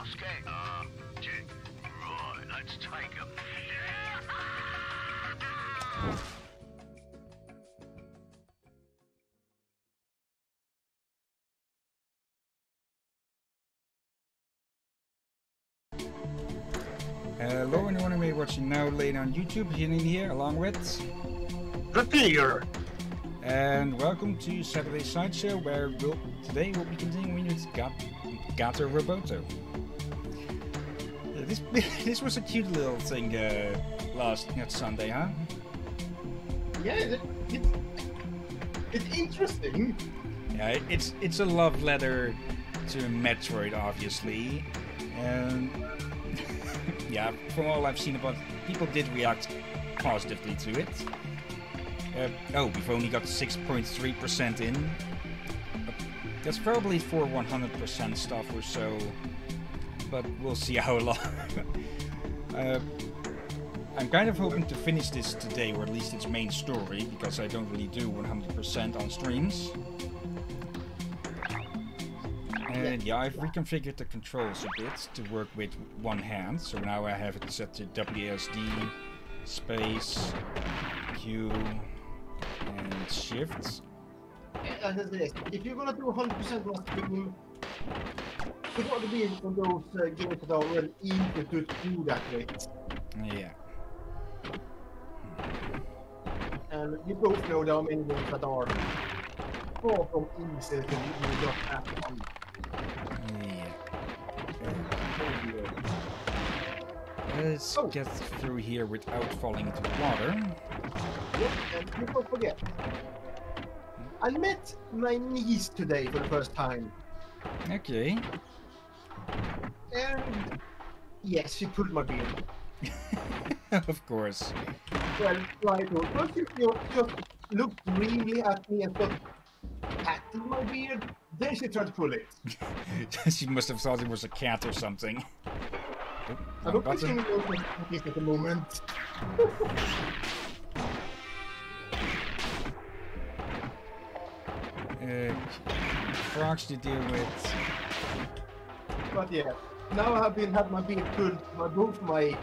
Uh, let's take him. Hello anyone who may be watching now later on YouTube, Janine here along with The Tiger! and welcome to Saturday Sideshow where we'll, today we'll be continuing with Gat Gato Roboto. This this was a cute little thing uh, last not Sunday, huh? Yeah, it, it, it's interesting. Yeah, it- it's it's a love letter to Metroid, obviously, and yeah, from all I've seen about, people did react positively to it. Uh, oh, we've only got 6.3% in. That's probably for 100% stuff or so, but we'll see how long. uh, I'm kind of hoping to finish this today, or at least its main story, because I don't really do 100% on streams. And yeah, I've reconfigured the controls a bit to work with one hand. So now I have it set to WSD, space, Q, and shift. As I said, if you're gonna do 100% last game, you gotta be one of those uh, games that are already eager to do that with. Yeah. And you both know there are many games that are far from easy to you just have to do. Yeah. Dear. Let's Oh. get through here without falling into the water. Yep, and people forget. I met my niece today for the first time. Okay. And yes, she pulled my beard. of course. Well, right, first she just looked dreamily at me and started patting my beard. Then she tried to pull it. she must have thought it was a cat or something. Oh, I don't button. think she knows this at the moment. Uh, frogs to deal with. But yeah, now I have been had my beard pulled by both my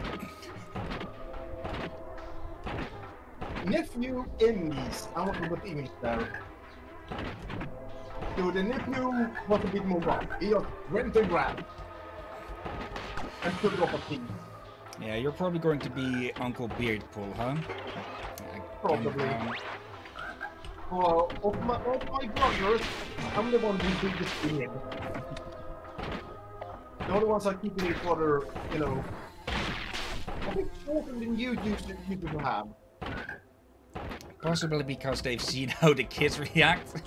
nephew and niece. I want to put English there. So the nephew was a bit more wild. He just went and grabbed and took off a piece. Yeah, you're probably going to be Uncle Beardpool, huh? Probably. um, Well, of my, of my brothers, I'm the one who did this beard. The only ones I keep it for the, you know, a bit shorter than you used to, used to have. possibly because they've seen how the kids react.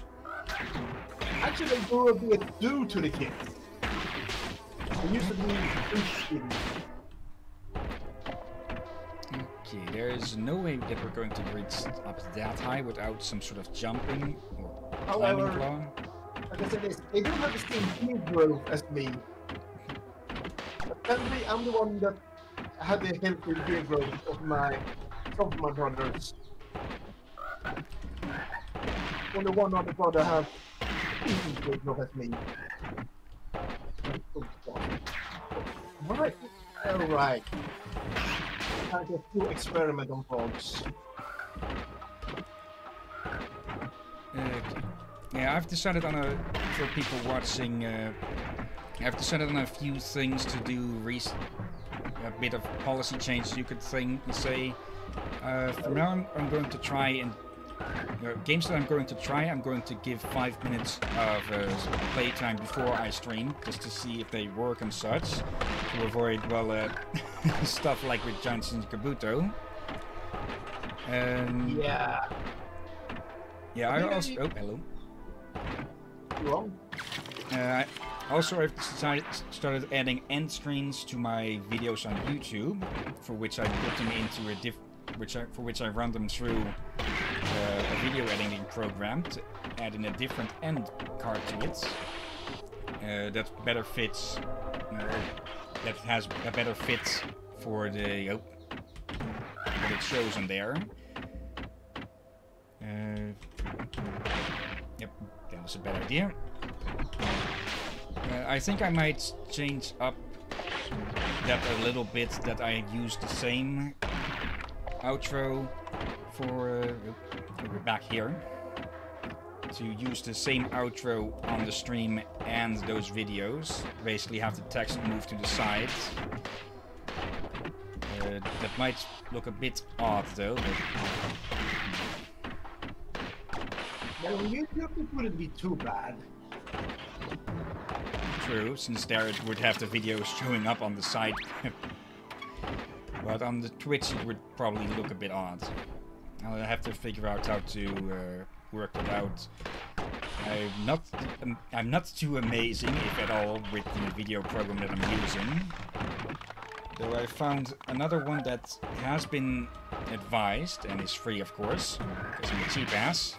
Actually, they grew a bit due to the kids. They used to be Okay, there is no way that we're going to reach up that high without some sort of jumping or climbing However- block. Like I said, this, they don't have the same beard growth as me. Apparently, I'm the one that had the healthy beard growth of my of my brothers. Only one other brother decent beard growth as me. Right, alright. I get to experiment on frogs. Okay. Yeah, I've decided on a for people watching. Uh, I've decided on a few things to do. A bit of policy change, you could think, say. Uh, from now on, I'm going to try and games that I'm going to try. I'm going to give five minutes of uh, playtime before I stream, just to see if they work and such, to avoid well uh, stuff like with Johnson Kabuto. And Yeah. yeah, I also oh hello. Wrong? Uh, also, I've decided, started adding end screens to my videos on YouTube, for which I put them into a diff, which I, for which I run them through uh, a video editing program to add in a different end card to it. Uh, that better fits, uh, that has a better fit for the oh, what it shows on there. Uh, yep, that was a bad idea. Uh, I think I might change up that a little bit that I used the same outro for uh, we're back here to use the same outro on the stream and those videos. Basically have the text move to the side. Uh, that might look a bit odd though, but Now, YouTube, it wouldn't be too bad. true, since there it would have the videos showing up on the side. but on the Twitch it would probably look a bit odd. I'll have to figure out how to uh, work it out. I'm not um, I'm not too amazing, if at all, with the video program that I'm using. Though I found another one that has been advised and is free, of course, because I'm a cheap ass.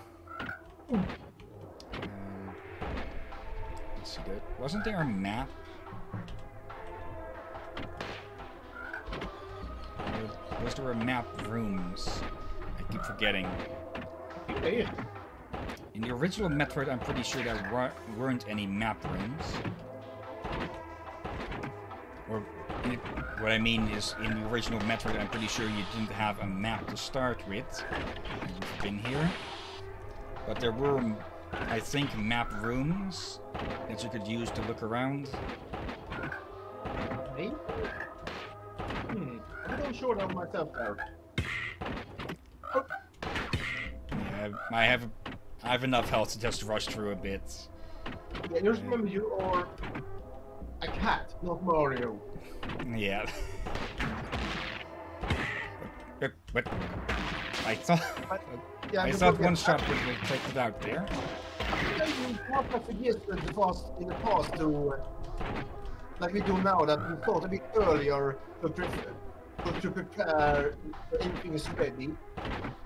Uh, let's see, wasn't there a map? There a map rooms? I keep forgetting. In the original Metroid, I'm pretty sure there weren't any map rooms. Or, what I mean is, in the original Metroid, I'm pretty sure you didn't have a map to start with. You've been here. But there were, I think, map rooms that you could use to look around. Maybe? I'm sure about myself though. Yeah, I have, I have enough health to just rush through a bit. Yeah, just remember you are a cat, not Mario. Yeah. but, but I thought Yeah, I thought one shot would take it out there. I think you have suggested the past, in the past to, uh, like we do now, that we thought a bit earlier to, to, prepare everything is ready.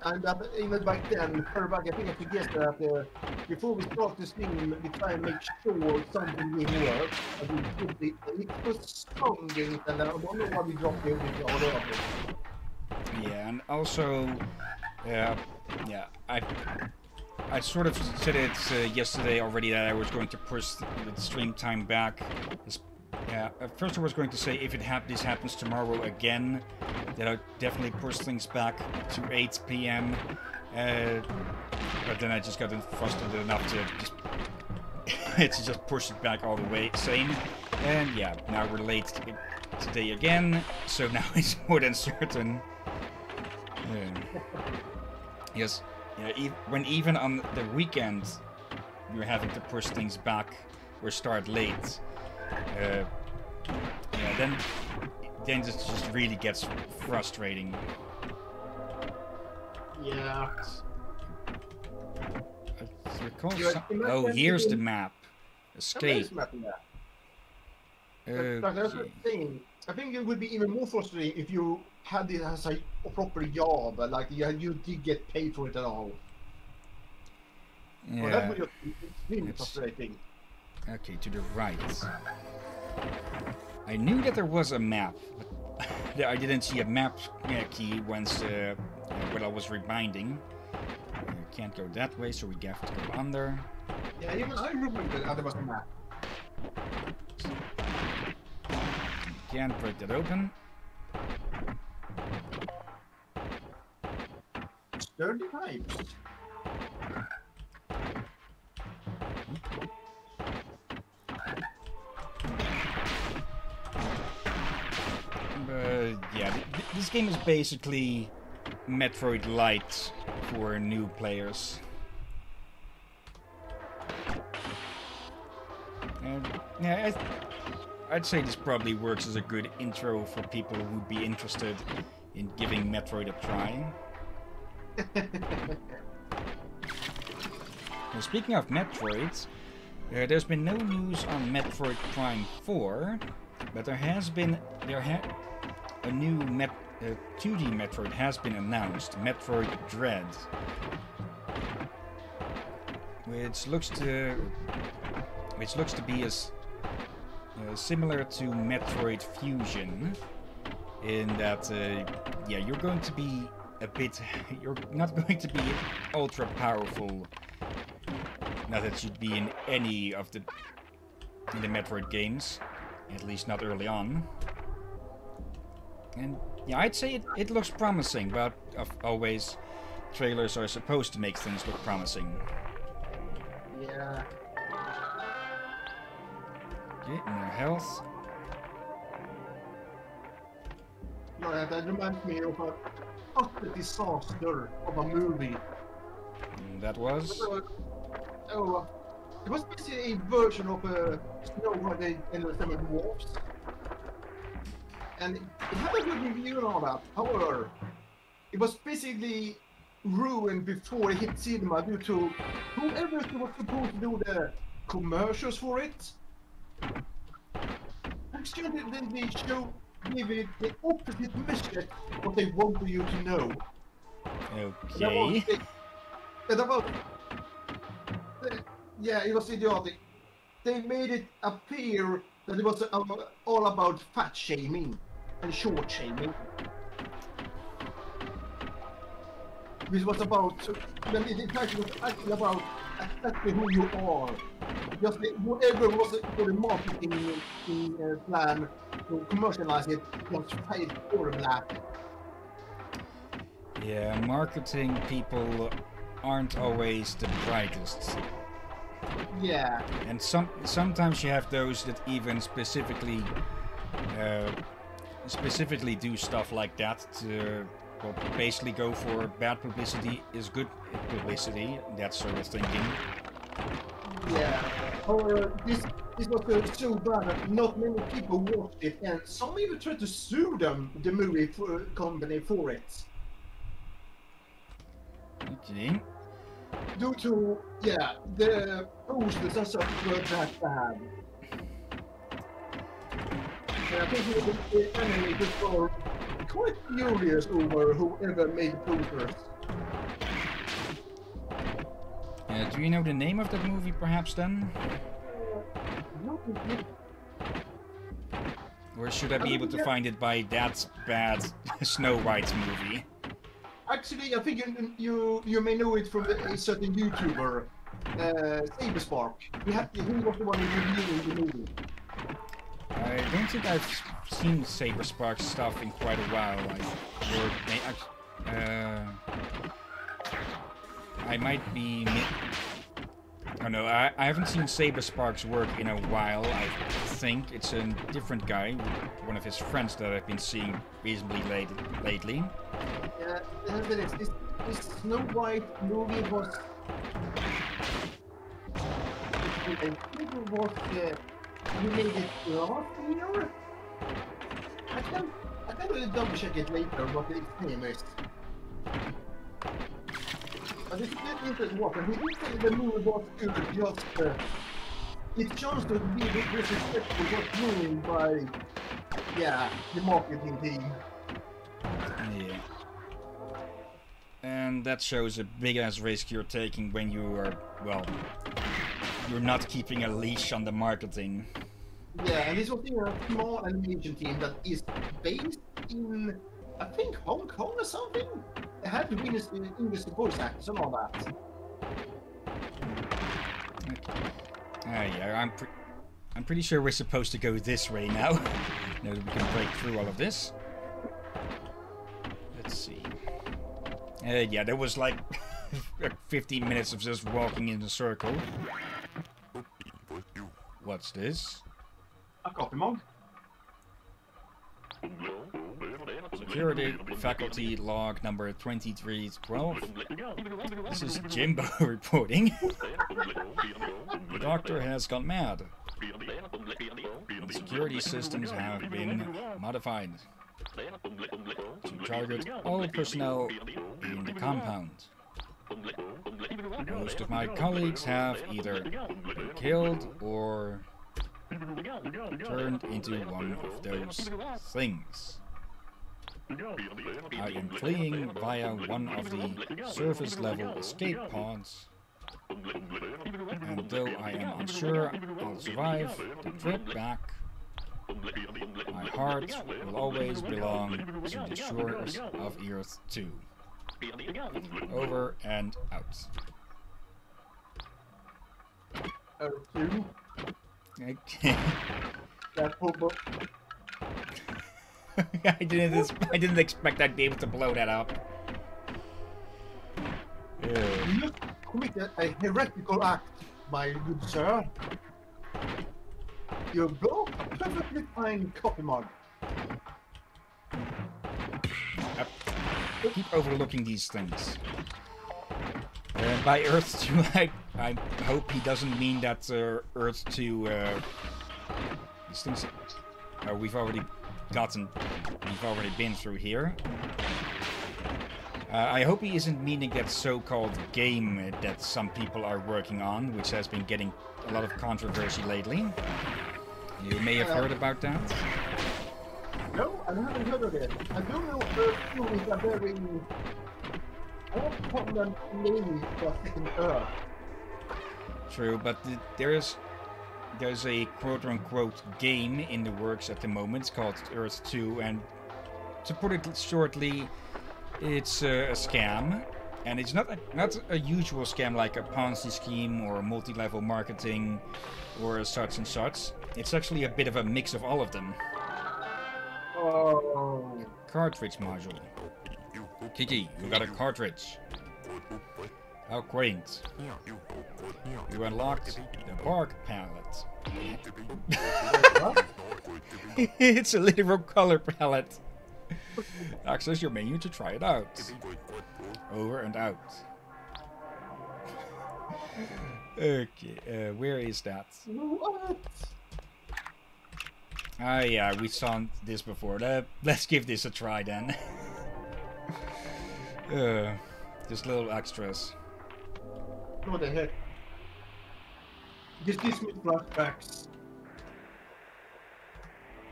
And that even back then, back, I think I suggested that uh, before we start the stream, we try and make sure something will work. And we put the it was sounding, and I don't know why we dropped order. Yeah, and also, yeah, yeah, I, I sort of said it uh, yesterday already that I was going to push the, stream time back. This- Yeah, at first I was going to say if it hap- this happens tomorrow again, that I'd definitely push things back to 8 p.m. Uh, but then I just got frustrated enough to just to just push it back all the way same. And yeah, now we're late today again, so now it's more than certain. Yes, yeah, e when even on the weekend you're having to push things back or start late, uh, yeah, then then it just really gets frustrating. Yeah. I recall You some- oh, here's the map. Escape. is mapping. But- but that's the Okay. thing. I think it would be even more frustrating if you had it as a proper job, like you, you did get paid for it at all. Well, that Yeah. would be extremely It's- frustrating. Okay, to the right. I knew that there was a map, but I didn't see a map uh, key once uh, when I was rebinding. Uh, can't go that way, so we have to go under. Yeah, even I remember that there was a map. Can't break that open. It's 35. Hmm? Uh, yeah, th this game is basically Metroid Light for new players. Uh, yeah, I would say this probably works as a good intro for people who'd be interested in giving Metroid a try. well, speaking of Metroids, uh, there's been no news on Metroid Prime 4, but there has been there ha a new Met, uh, 2D Metroid has been announced, Metroid Dread, which looks to which looks to be as uh, similar to Metroid Fusion in that uh, yeah you're going to be a bit you're not going to be ultra powerful. Not that you'd be in any of the in the Metroid games at least not early on And yeah, I'd say it, it looks promising, but of always trailers are supposed to make things look promising. Yeah. Okay, and their health. No, that that reminds me of a utter disaster of a movie. And that was. Uh, oh, uh, it was basically a version of uh, Snow White and the Seven Dwarfs. And it had a good review and all that. However, it was basically ruined before it hit cinema due to whoever was supposed to do the commercials for it. Actually, they, they show give it the opposite message what they want you to know. That was Okay. the- yeah, that was, yeah, it was idiotic. They made it appear that it was uh, all about fat shaming and short shaming. This was about, when it in fact was actually about accepting who you are. Just the- whatever was for the marketing uh, plan to commercialize it, was paid for that. Yeah, marketing people aren't always the brightest. Yeah. And some sometimes you have those that even specifically uh, specifically do stuff like that to well, basically go for bad publicity is good publicity, that sort of thinking. Yeah. Or uh, this this was uh, so bad that not many people watched it, and some even tried to sue them, the movie for, company, for it, Okay. due to yeah the posters and such were that bad. And I think the, the animators were quite furious over whoever made the posters. Uh, do you know the name of that movie perhaps then? Or should I be able to find it by that bad Snow White movie? Actually, I think you you, you may know it from a certain YouTuber, uh, Saberspark. He, had, he was the one reviewing the movie. I don't think I've seen Saberspark's stuff in quite a while. I, may, uh, I might be. Mi- oh no, I, I haven't seen Saberspark's work in a while. I think it's a different guy, one of his friends that I've been seeing reasonably late, lately. Yeah, uh, this, this, this Snow White movie was. I think it was. Uh, we made it last year. I can I can really double check it later what its name is. But it's very interesting what, and he did say the movie was good, just uh, its chance to be a bit disrespectful was ruined by, yeah, the marketing team. Yeah. And that shows a big ass risk you're taking when you are, well, you're not keeping a leash on the marketing. Yeah, and this was in a small animation team that is based in, I think, Hong Kong or something. They had to be English, English voice actors and all that. Ah, yeah, I'm, pre- I'm pretty sure we're supposed to go this way now. now that we can break through all of this. Let's see. Uh, yeah, there was like 15 minutes of just walking in a circle. What's this? A coffee mug. Security faculty log number 2312. This is Jimbo reporting. the doctor has gone mad. The security systems have been modified to target all personnel in the compound. Most of my colleagues have either been killed or turned into one of those things. I am fleeing via one of the surface level escape pods. And though I am unsure I'll survive the trip back, my heart will always belong to the shores of Earth 2. Over and out. Oh, two. Okay. That pop I didn't. I didn't expect I'd be able to blow that up. Yeah. You just committed a heretical act, my good sir. You broke a perfectly fine coffee mug. Keep overlooking these things. Uh, by Earth 2, I, I hope he doesn't mean that uh, Earth 2... Uh, these things... Uh, we've already gotten... We've already been through here. Uh, I hope he isn't meaning that so-called game that some people are working on, which has been getting a lot of controversy lately. You may have heard about that. No, I haven't heard of it. I do know Earth 2 is a very... I name for a second Earth. True, but th there is there's a quote-unquote game in the works at the moment called Earth 2, and to put it shortly, it's uh, a scam, and it's not a, not a usual scam like a Ponzi scheme or multi-level marketing or such and such. It's actually a bit of a mix of all of them. Oh. Cartridge module. Kiki, you got a cartridge. How quaint. You unlocked the bark palette. it's a literal color palette. Access your menu to try it out. Over and out. okay, uh, where is that? What? Ah, yeah, we saw this before. Uh, let's give this a try then. uh, just little extras. What the heck? This gives me flashbacks.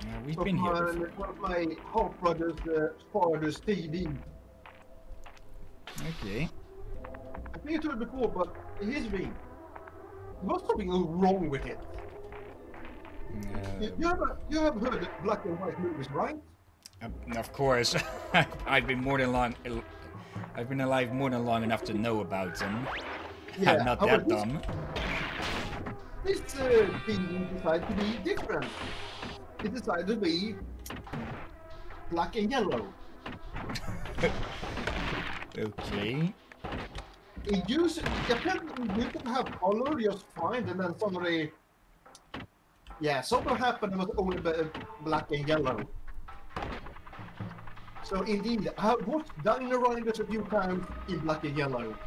Yeah, we've of been here my, before. One of my half brother's uh, father's TV. Okay. I think I told it before, but his ring. There was something wrong with it. You, you, have, you have heard black and white movies, right? uh, of course, I've been more than long. I've been alive more than long enough to know about them. I'm not how that about this- dumb. This uh, thing decided to be different. It decided to be black and yellow. Okay. It used apparently you can have color just fine, and then suddenly, yeah, something happened. It was only black and yellow. So indeed, I have watched Dino Riders a few times in black and yellow.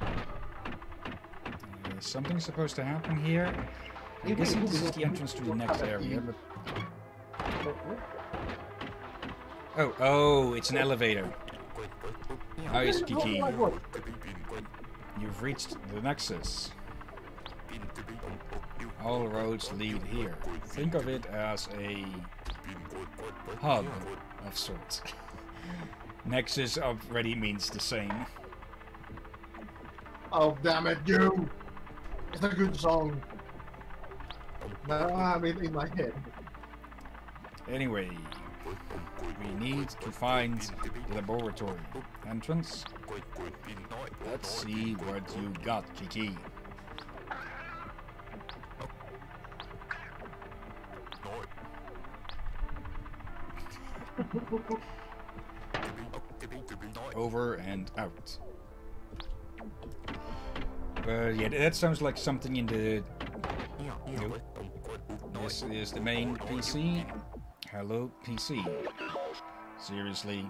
Uh, something's supposed to happen here. I'm guessing this is the entrance to the next area, but oh, oh, it's an elevator. How is Kiki? You've reached the Nexus. All roads lead here. Think of it as a hub of sorts. Nexus already means the same. Oh damn it, you! It's a good song. Now I'm in, in my head. Anyway, we need to find the laboratory entrance. Let's see what you got, Kiki. Over and out. But yeah, that sounds like something in the. Nope. This is the main PC. Hello, PC. Seriously,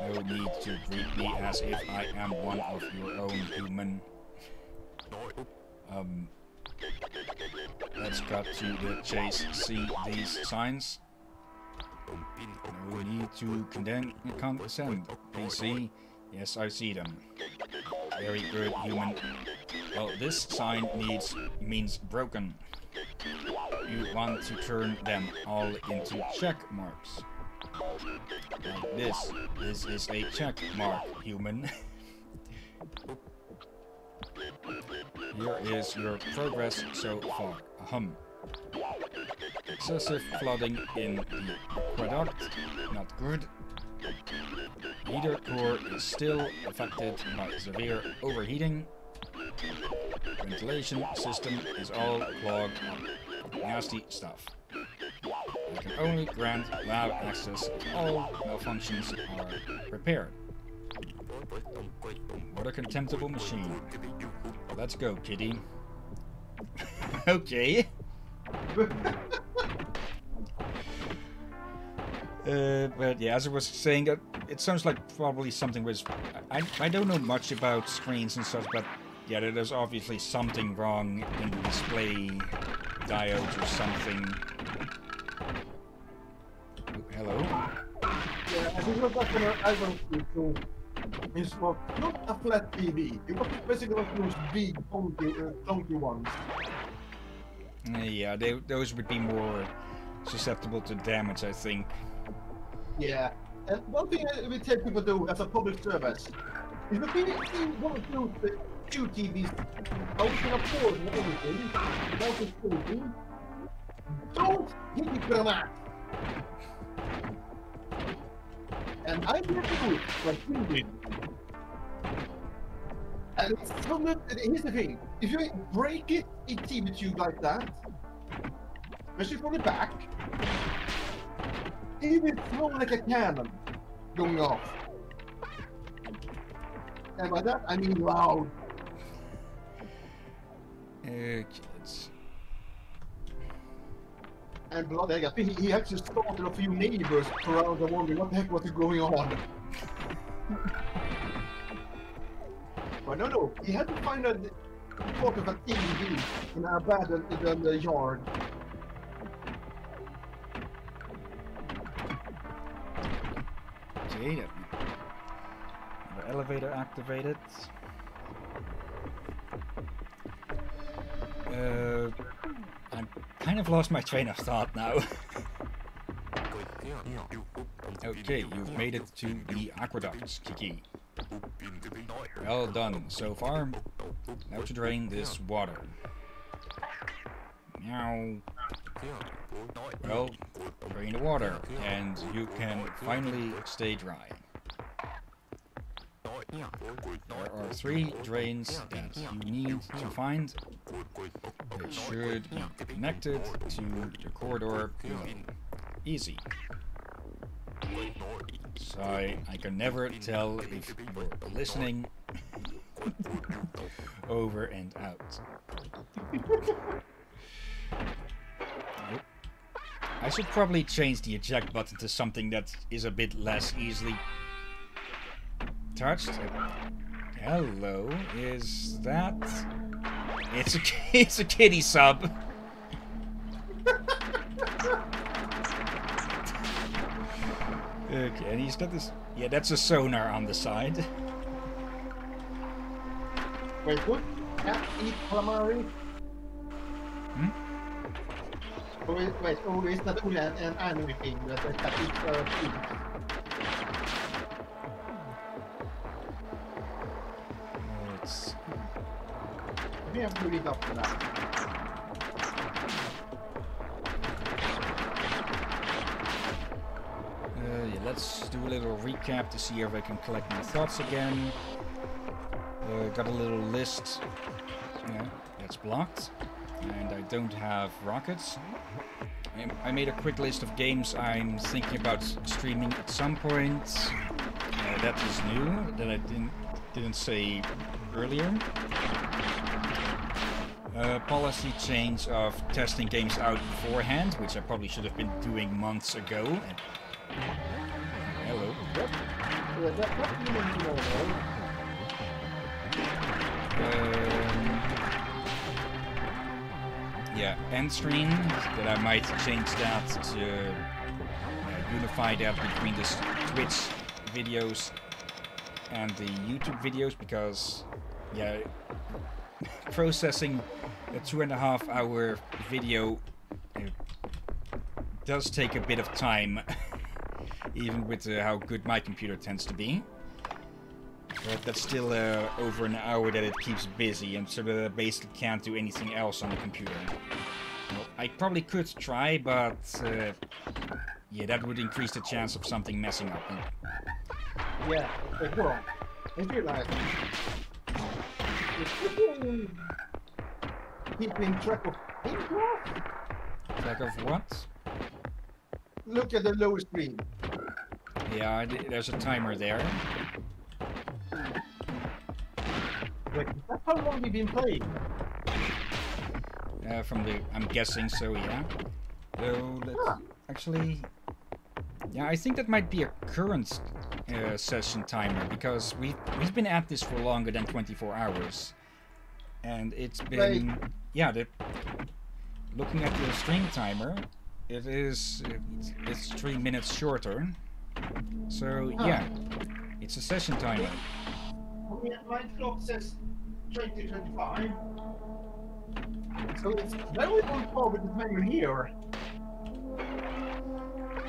no need to treat me as if I am one of your own human. Um, let's cut to the chase. See these signs? No need to condemn, condescend, PC. Yes, I see them. Very good, human. Well, this sign needs means broken. You want to turn them all into check marks. Like this. This is a check mark, human. Here is your progress so far. Ahem. Excessive flooding in the aqueduct. Not good. Heater core is still affected by severe overheating. Ventilation system is all clogged. Nasty stuff. They can only grant loud access if all malfunctions are repaired. What a contemptible machine. Let's go, kitty. okay. Uh, but yeah, as I was saying, that it sounds like probably something was. I, I don't know much about screens and such, but yeah, there's obviously something wrong in the display diodes or something. Hello. Yeah, I think it was like an album to it's not, not a flat TV. It was basically like those big clunky, uh, ones. Uh, yeah, they, those would be more susceptible to damage, I think. Yeah. And one thing we tell people to do as a public service is if you see one of those uh, two TVs out in a port and everything, without exploding, don't hit a mat. And I never do it, like you did. And it's so Here's the thing: if you break it in TV tube like that, especially from the back, it will throw like a cannon going off. And by that I mean loud. Okay, let's. And bloody heck, I think he actually started a few neighbors around and wondering what the heck was going on. but no, no, he had to find a sort of a TV in our abandoned in the yard. Okay, that- the elevator activated. Uh, I'm kind of lost my train of thought now. okay, you've made it to the aqueducts, Kiki. Well done so far. Now to drain this water. Now, well, drain the water, and you can finally stay dry. There are three drains that you need to find. They should be connected to the corridor below. Easy. So I, I can never tell if you're listening over and out. I should probably change the eject button to something that is a bit less easily touched. Hello, is that? It's a it's a kitty sub. okay, and he's got this. Yeah, that's a sonar on the side. Wait, what? Cat eat calamari? Hmm? Or is, wait, or is that only an, an anime thing that the cat eats uh, food? I think I'm really up for that. Uh, yeah, let's do a little recap to see if I can collect my thoughts again. Got a little list. Yeah, that's blocked. And I don't have rockets. I, I made a quick list of games I'm thinking about streaming at some point. Uh, that is new, that I didn't, didn't say earlier. Uh, policy change of testing games out beforehand, which I probably should have been doing months ago. Hello. End screen. That I might change that to uh, unify that between the Twitch videos and the YouTube videos because, yeah, processing a two and a half hour video uh, does take a bit of time, even with uh, how good my computer tends to be. But that's still uh, over an hour that it keeps busy, and so that I basically can't do anything else on the computer. I probably could try, but uh, yeah, that would increase the chance of something messing up. Yeah, wait, hold on. I realize if keeping track of Track of what? look at the lower screen. Yeah, there's a timer there. Like, that's how long we've been playing. Uh, from the, I'm guessing so. Yeah. So let's actually. Yeah, I think that might be a current uh, session timer because we we've been at this for longer than 24 hours, and it's been yeah. The looking at the stream timer, it is it's, it's three minutes shorter. So yeah, it's a session timer. My clock says 2025. So it's very on par with the menu here.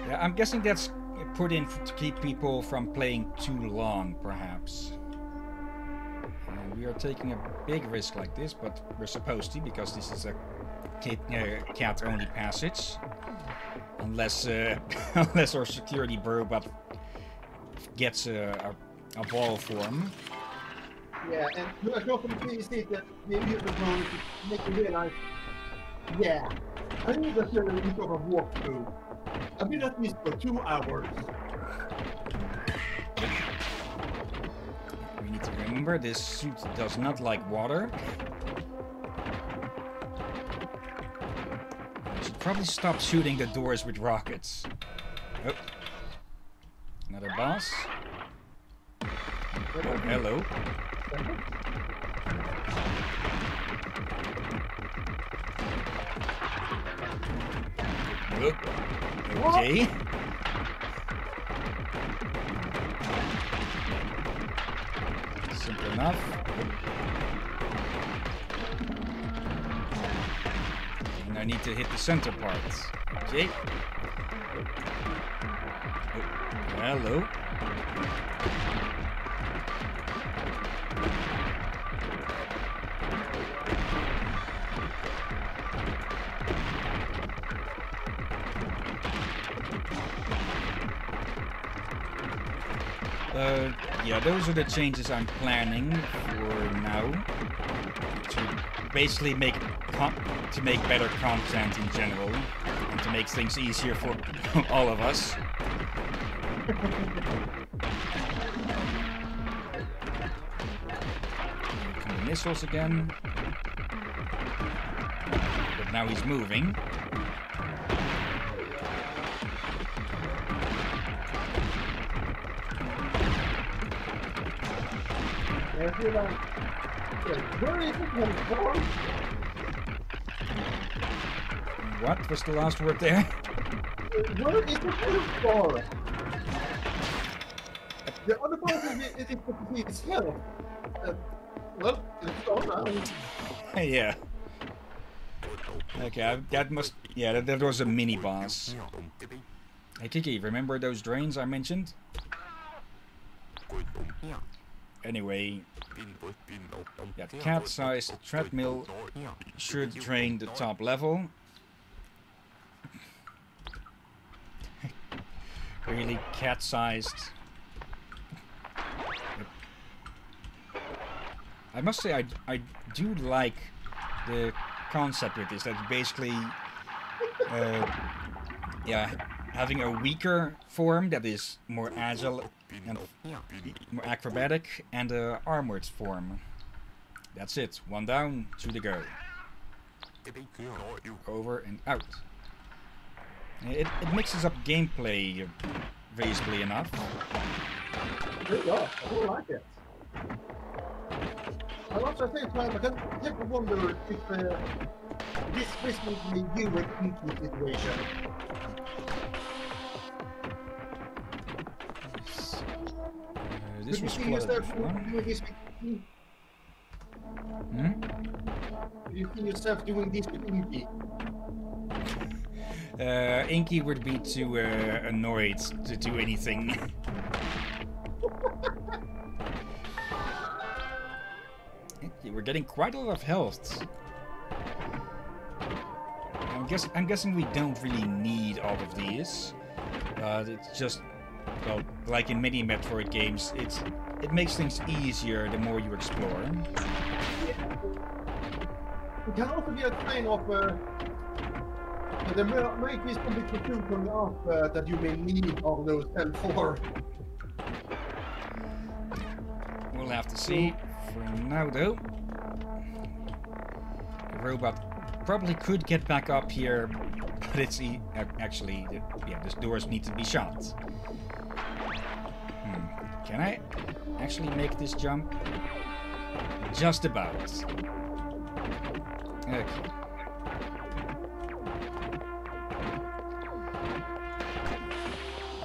Yeah, I'm guessing that's put in to keep people from playing too long, perhaps. We are taking a big risk like this, but we're supposed to because this is a uh, cat-only passage. Unless, uh, unless our security robot gets a, a, a ball form. Yeah, and you are talking to me see that the phone to make you realize, yeah, I need a certain sort of walkthrough. I've been at this for two hours. We need to remember this suit does not like water. We should probably stop shooting the doors with rockets. Oh. Another boss. Oh, hello. Okay. Simple enough. And I need to hit the center parts. Okay. Oh, hello. Yeah, those are the changes I'm planning for now. To basically make to make better content in general, and to make things easier for all of us. Missiles again. But now he's moving. And I feel like, yeah, where is it coming from? What was the last word there? Where is it coming from? The other part of it is it to see its health. Uh, well, it's gone now. yeah. Okay, I, that must. Yeah, that, that was a mini boss. Hey Kiki, remember those drains I mentioned? Anyway, that cat-sized treadmill should drain the top level. really cat-sized. I must say, I, I do like the concept with this. That basically, uh, yeah, having a weaker form that is more agile and more acrobatic, and a armored form. That's it. One down, two to go. Over and out. It, it mixes up gameplay uh, reasonably enough. Good job. I like it. And also the same time, I can never wonder if uh, this Christmas will be you and Inky situation. Uh, this you was yourself before. doing this with Inky? Hmm? You see yourself doing this with Inky? Uh, Inky would be too uh, annoyed to do anything. We're getting quite a lot of health. I'm guess I'm guessing we don't really need all of these. Uh, it's just well, like in many Metroid games, it's it makes things easier the more you explore. It can also be a kind of uh, there may, be some big platoon coming up uh, that you may need all those L4. We'll have to see. For now, though, the robot probably could get back up here, but it's e actually, yeah, the doors need to be shut. Can I actually make this jump? Just about. Okay.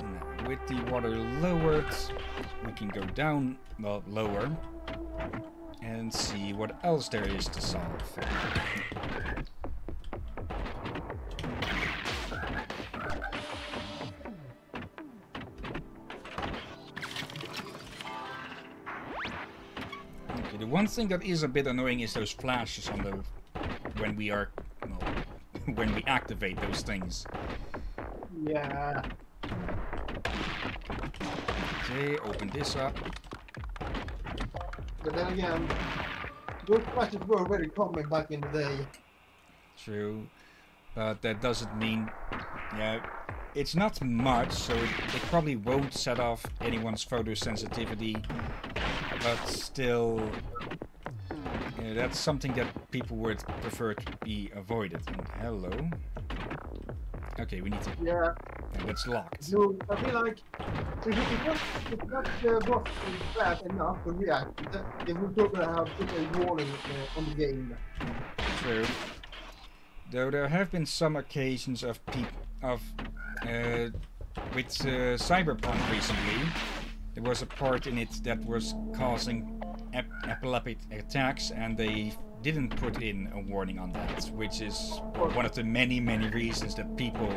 Now, with the water lowered, we can go down, well, lower, and see what else there is to solve. One thing that is a bit annoying is those flashes on the when we are well, when we activate those things. Yeah. Okay, open this up. But then again, those flashes were very common back in the day. True, but that doesn't mean, yeah, it's not much, so it, it probably won't set off anyone's photosensitivity, but still, yeah, that's something that people would prefer to be avoided. And hello. Okay, we need to. Yeah. yeah, that's locked. So I feel like if was if that uh, was bad enough to react, they would probably have put a warning uh, on the game. True. Though there have been some occasions of people of uh, with uh, Cyberpunk recently, there was a part in it that was causing ep epileptic attacks, and they didn't put in a warning on that, which is one of the many, many reasons that people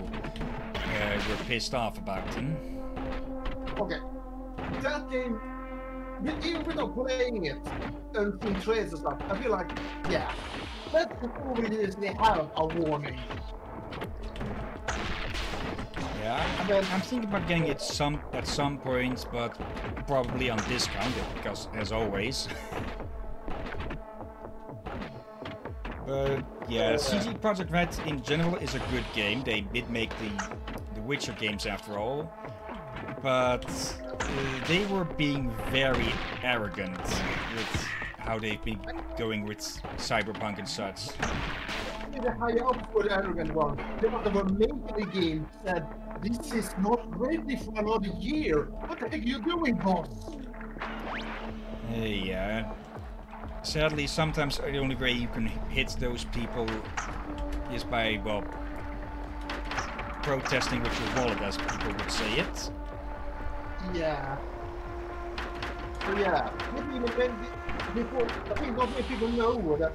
uh, were pissed off about them. Okay. That game, even without playing it and seeing trailers and stuff, I feel like, yeah, that's obviously have a warning. Yeah, I mean, I'm thinking about getting it some at some point, but probably on discount because, as always. but yeah, CD Projekt Red in general is a good game. They did make the the Witcher games after all, but uh, they were being very arrogant with how they've been going with Cyberpunk and such. The higher up for the arrogant one, the one that were making the game said, this is not ready for another year. What the heck are you doing, boss? Uh, yeah. Sadly, sometimes the only way you can hit those people is by, well, protesting with your wallet, as people would say it. Yeah. So yeah, maybe even before, I think not many people know that,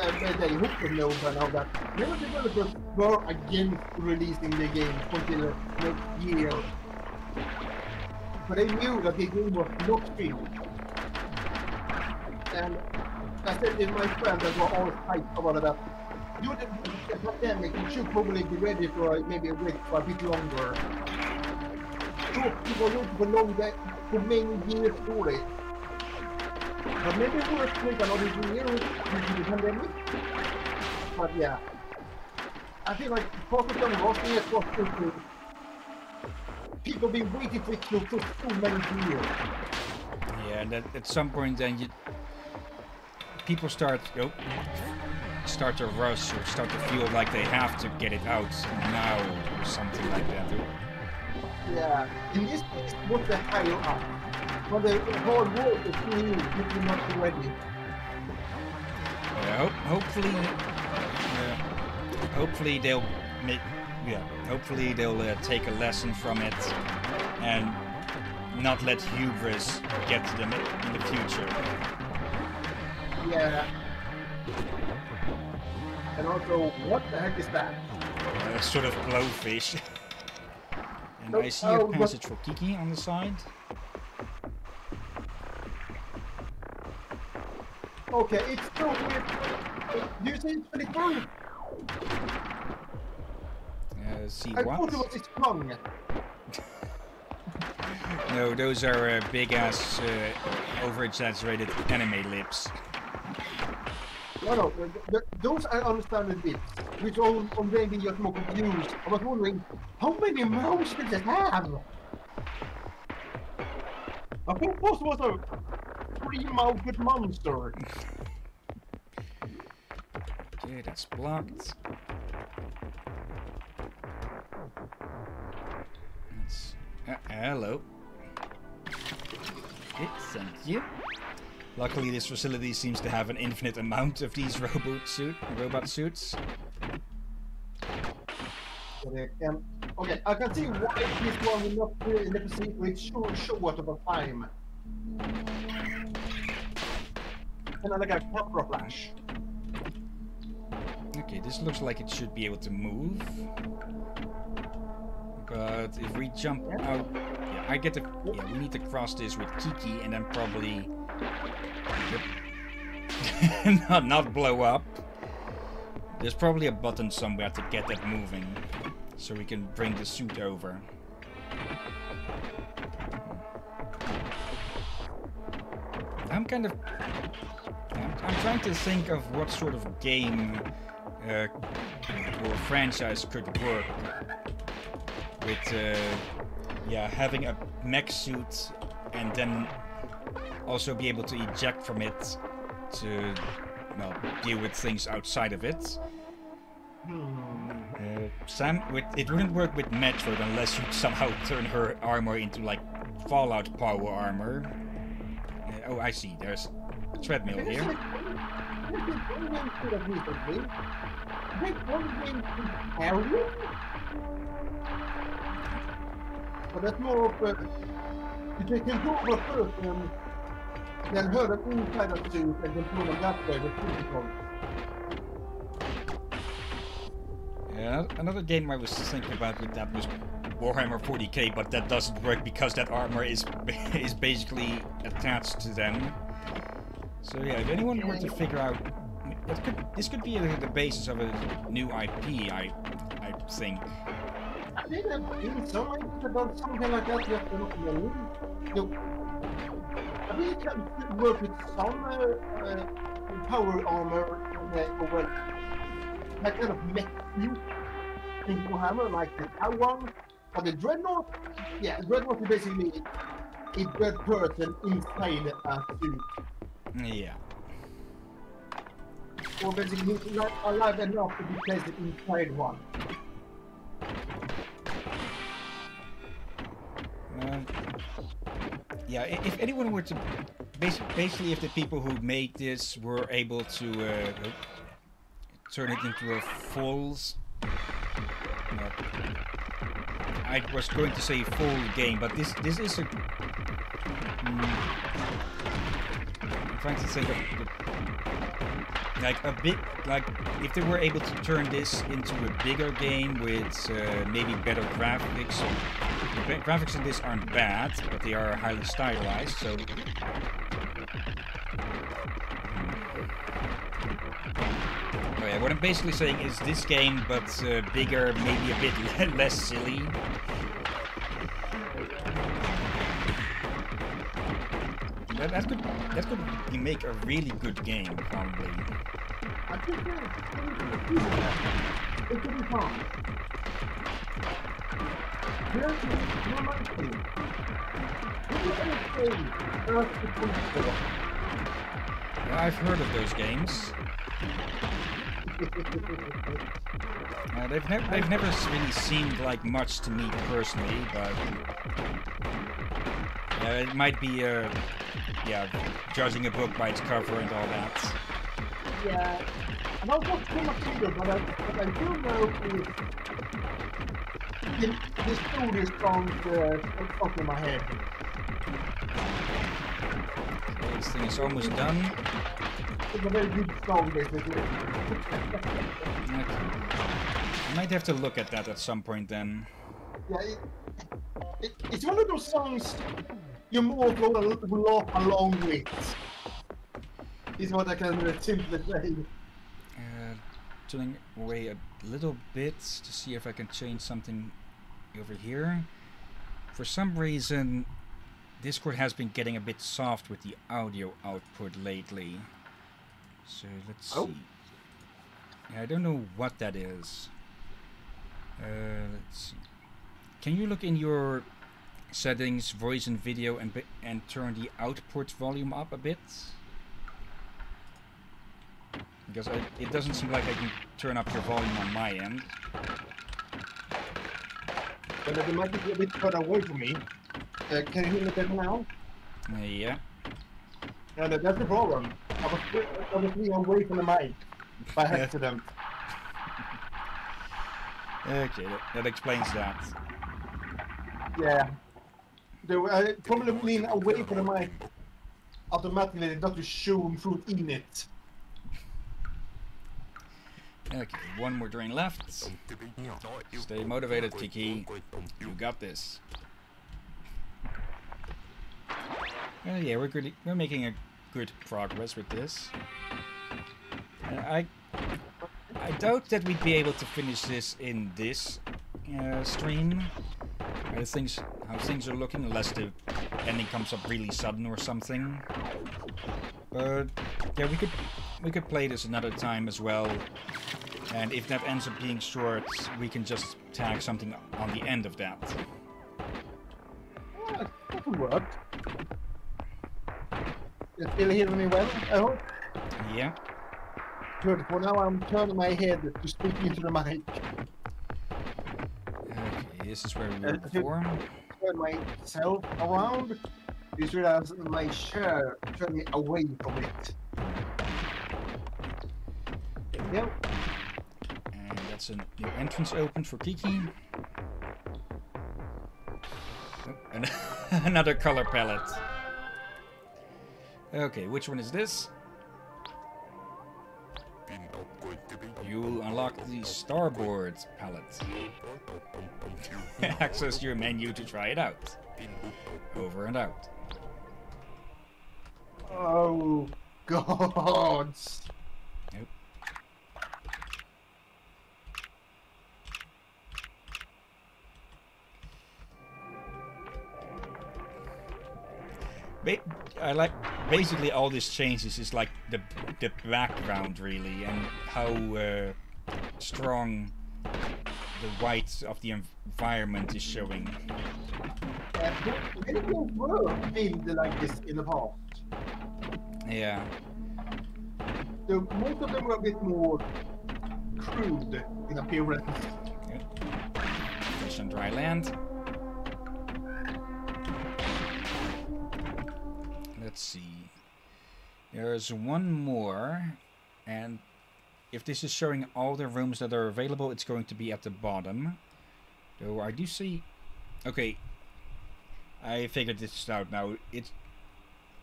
uh, they hope to know by now that many developers were against releasing the game until next year. But they knew that the game was not finished. And I said to my friends that were all hyped about that, due to the pandemic, we should probably be ready for maybe a week for a bit longer. So people looking for long it. But maybe we'll take another year due to the pandemic. But yeah. I feel like Focus on Rossi is was simply people been waiting for it for so many years. Yeah, and at, some point then you people start oh, start to rush or start to feel like they have to get it out now or something like that. Yeah. In this case, what the higher up. But the hard work is being if you're not ready. Yeah, hope, hopefully, uh, hopefully they'll make, yeah, hopefully they'll uh, take a lesson from it and not let hubris get to them in the future. Yeah. And also, what the heck is that? Uh, sort of blowfish. and I see a passage for Kiki on the side. Okay, it's so weird. You see it's 23? Uh, see I thought it was its tongue. No, those are uh, big ass, uh, over exaggerated anime lips. No, no, th- th- those I understand a bit. Which all all made me just more confused. I was wondering, how many mouths did it have? I think this was a three-mouthed monster. Okay, that's blocked. Let's, uh, hello. Okay, thank you. Luckily, this facility seems to have an infinite amount of these robot suit robot suits. Okay, um, okay, I can see why this one will not be in the position it's short, short of a time. And I like a camera flash. Okay, this looks like it should be able to move. But if we jump out, yeah, I get to. Yeah, we need to cross this with Kiki and then probably not not blow up. There's probably a button somewhere to get that moving, so we can bring the suit over. I'm kind of. I'm, trying to think of what sort of game uh, or franchise could work with, uh, yeah, having a mech suit and then also be able to eject from it to, well, deal with things outside of it. Uh, Sam, it wouldn't work with Metroid unless you somehow turn her armor into like Fallout power armor. Uh, oh, I see. There's a treadmill here. But that's more of a... You take control of a person, then hurt them inside of the suit and control them that way with physical. Yeah, another game I was thinking about with that was Warhammer 40k, but that doesn't work because that armor is is basically attached to them. So yeah, if anyone were to figure out, that could, this could be the basis of a new IP, I I think. I think I'm doing so much about something like that just to look you. I think it can work with some uh, uh, power armor uh, that kind of mech suit in Warhammer, like the Tau one. But the Dreadnought, yeah, Dreadnought is basically a dead person inside a suit. Yeah. Or basically not alive enough to be placed inside one. Uh, yeah, if anyone were to, basically, basically, if the people who made this were able to uh, turn it into a full, s- uh, I was going to say full game, but this this is a. I'm trying to think of the, like a big like if they were able to turn this into a bigger game with uh, maybe better graphics. The graphics in this aren't bad, but they are highly stylized. So. What I'm basically saying is this game, but uh, bigger, maybe a bit less silly. That, that could that could make a really good game, probably. I think it could be fun. Here's one more thing. Have you ever played Earth Defense I've heard of those games. Uh, they've, they've never really seemed like much to me personally, but yeah, it might be uh, yeah, judging a book by its cover and all that. Yeah. I don't know too much either, but I, but I do know is the, the story songs uh, stuck in my head. This thing is almost done. It's a very good song, basically. I might have to look at that at some point then. Yeah, it, it, it's one of those songs you more go to laugh along with. Is what I can uh, simply say. Uh, turning away a little bit to see if I can change something over here. For some reason, Discord has been getting a bit soft with the audio output lately. So let's Oh. see. I don't know what that is. Uh, let's see. Can you look in your settings, voice and video, and and turn the output volume up a bit? Because I, it doesn't seem like I can turn up your volume on my end. But it might be a bit further away from me. Uh, can you hear me better now? Uh, yeah. That, that's the problem. I was, I was being away from the mic by accident. Okay, that, that explains that. yeah. The, I probably lean away from the mic automatically, not to show fruit in it. Okay, one more drain left. Stay motivated, Kiki. You got this. Uh, yeah, we're good. We're making a good progress with this. Uh, I I doubt that we'd be able to finish this in this uh, stream. Uh, things how things are looking, unless the ending comes up really sudden or something. But yeah, we could we could play this another time as well. And if that ends up being short, we can just tag something on the end of that. Yeah, that work. You still hearing me well, I hope? Yeah. Good, for now I'm turning my head to speak into the mic. Okay, this is where we were before. Turn myself around. You should have my chair turn me away from it. There we go. And that's a new entrance open for Kiki. Oh, and another color palette. Okay, which one is this? You'll unlock the starboard palette. Access your menu to try it out. Over and out. Oh, gods. Nope. I like basically all this changes is like the the background really and how uh, strong the white of the environment is showing. Uh, many games were filmed like this in the past. Yeah. So most of them were a bit more crude in appearance. Fish on dry land. Let's see. There's one more, and if this is showing all the rooms that are available, it's going to be at the bottom. Though I do see. Okay, I figured this out now. It's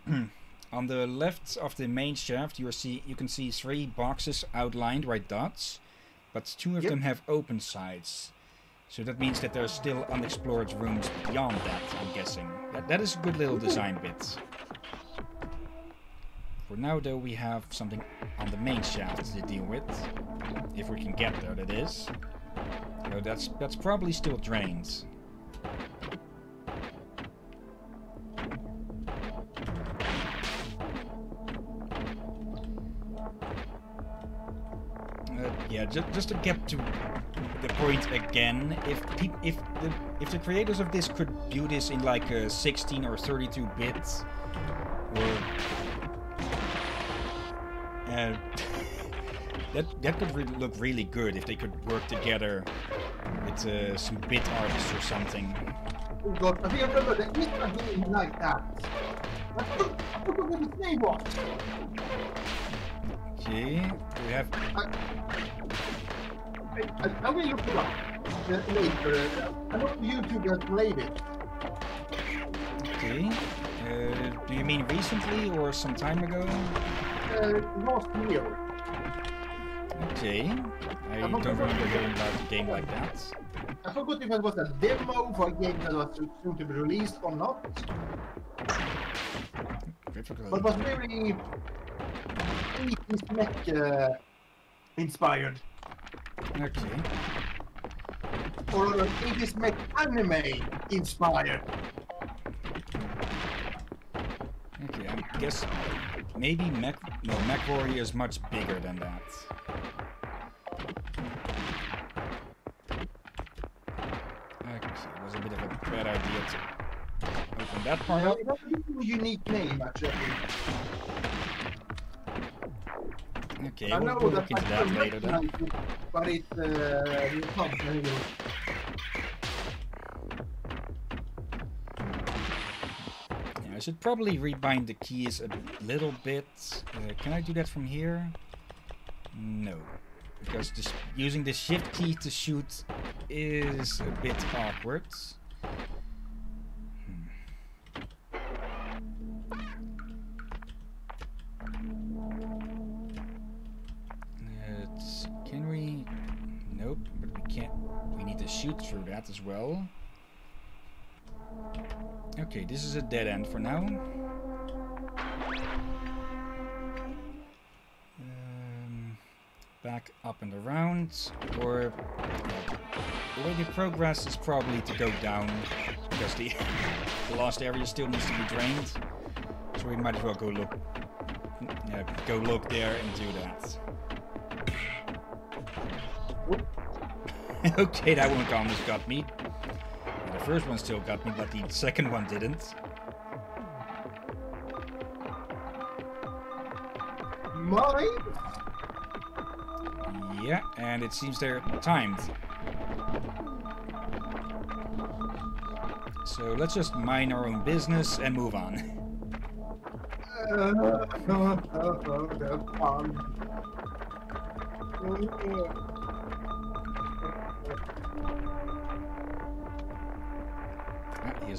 on the left of the main shaft. You see, you can see three boxes outlined, right dots, but two of Yep. them have open sides. So that means that there are still unexplored rooms beyond that. I'm guessing. That that is a good little design bit. For now, though, we have something on the main shaft to deal with. If we can get there, that is. So that's that's probably still drains. Uh, yeah, just just to get to the point again, if if the if the creators of this could do this in like uh, 16 or 32 bits, or uh, that that could re look really good if they could work together with uh, some bit artists or something. Oh god, I think I remember there is a game like that. I forgot I forgot what his name was. Okay, we have I, I, I will look it up uh, later. I know YouTube has played it. okay. Uh, do you mean recently or some time ago? Uh, year. Okay, I don't remember hearing about a game like that. I forgot if it was a demo for a game that was soon to be released or not. But it was very 80s mech uh, inspired. Okay. Or uh, 80s mech anime inspired. Okay, I guess Maybe Mech... No, MechRory is much bigger than that. Actually, it was a bit of a bad idea to open that part no, up. unique name, actually. Okay, I we'll, we'll look into that later then. But it's... Uh, I should probably rebind the keys a little bit. Uh, can I do that from here? No. Because this, using the shift key to shoot is a bit awkward. Let's, can we? Nope, we can't. We need to shoot through that as well. Okay, this is a dead end for now. Um, back up and around, or the way to progress is probably to go down because the, the last area still needs to be drained. So we might as well go look, yeah, go look there and do that. okay, that one almost got me. The first one still got me, but the second one didn't. Mine? Yeah, and it seems they're timed. So let's just mind our own business and move on. Uh,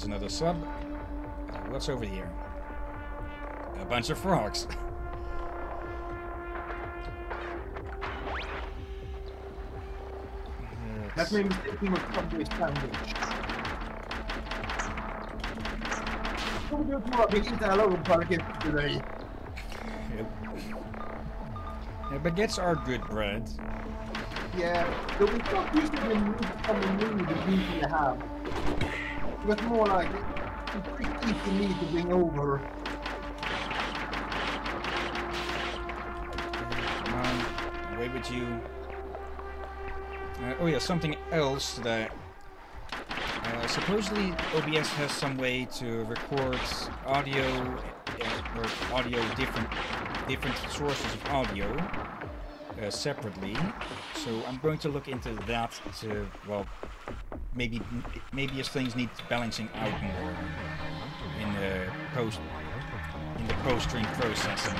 here's another sub. Uh, what's over here? A bunch of frogs. That made me thinking of Subway sandwich. Kommer du att vara inte alla ordparker till dig? Yep. Yeah, baguettes are good bread. Yeah, but it's not usually the from the mood we usually have. Was more like it's pretty easy meat to bring over. Come on, away with you. Uh, oh yeah, something else that uh, supposedly OBS has some way to record audio uh, or audio different different sources of audio uh, separately. So I'm going to look into that to well maybe maybe if things need balancing out more in the post in the post stream processing.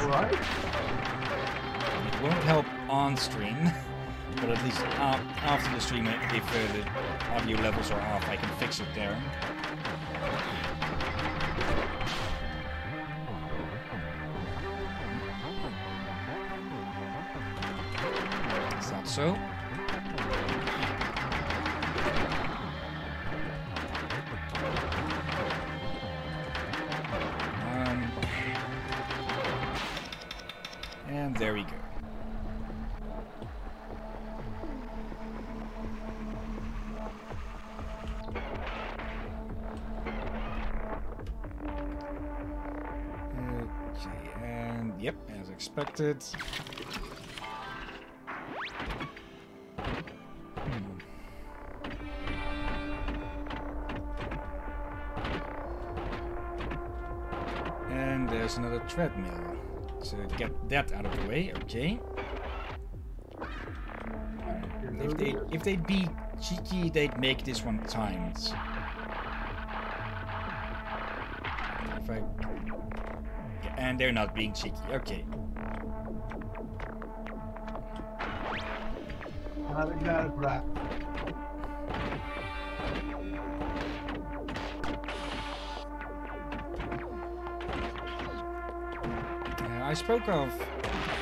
Alright? It won't help on stream, but at least af after the stream, if uh, the audio levels are off, I can fix it there. Is that so? Expected. Hmm. And there's another treadmill. To get that out of the way, okay. If they if they'd be cheeky, they'd make this one timed. If I and they're not being cheeky. Okay. Uh, I spoke of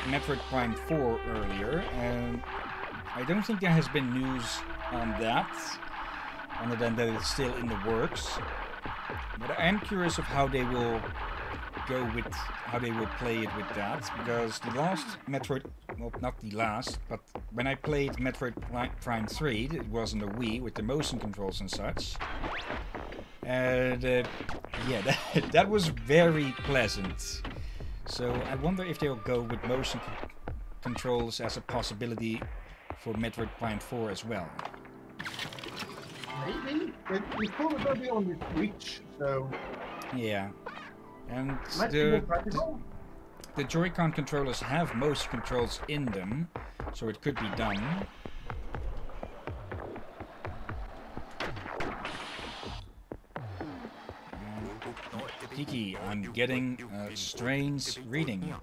Metroid Prime 4 earlier, and I don't think there has been news on that, other than that it's still in the works. But I am curious of how they will go with how they will play it with that, because the last Metroid, well, not the last, but when I played Metroid Prime 3, it was on the Wii with the motion controls and such. And uh, yeah, that, that was very pleasant. So I wonder if they'll go with motion controls as a possibility for Metroid Prime 4 as well. Maybe. It's probably going to be on the Switch, so Yeah. And the, practical. the Joy-Con controllers have most controls in them, so it could be done. Kiki, I'm getting a strange reading.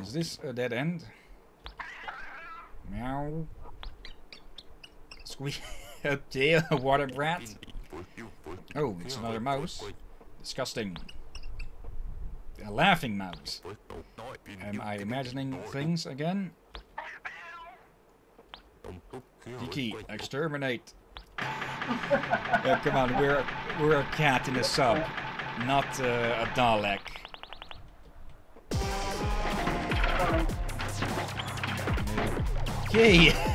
Is this a dead end? Meow. Squeak. a tail, a water brat. Oh, it's another mouse. Disgusting. A laughing mouse. Am I imagining things again? Kiki, exterminate. Yeah, come on, we're we're a cat in a sub, not uh, a Dalek. Okay.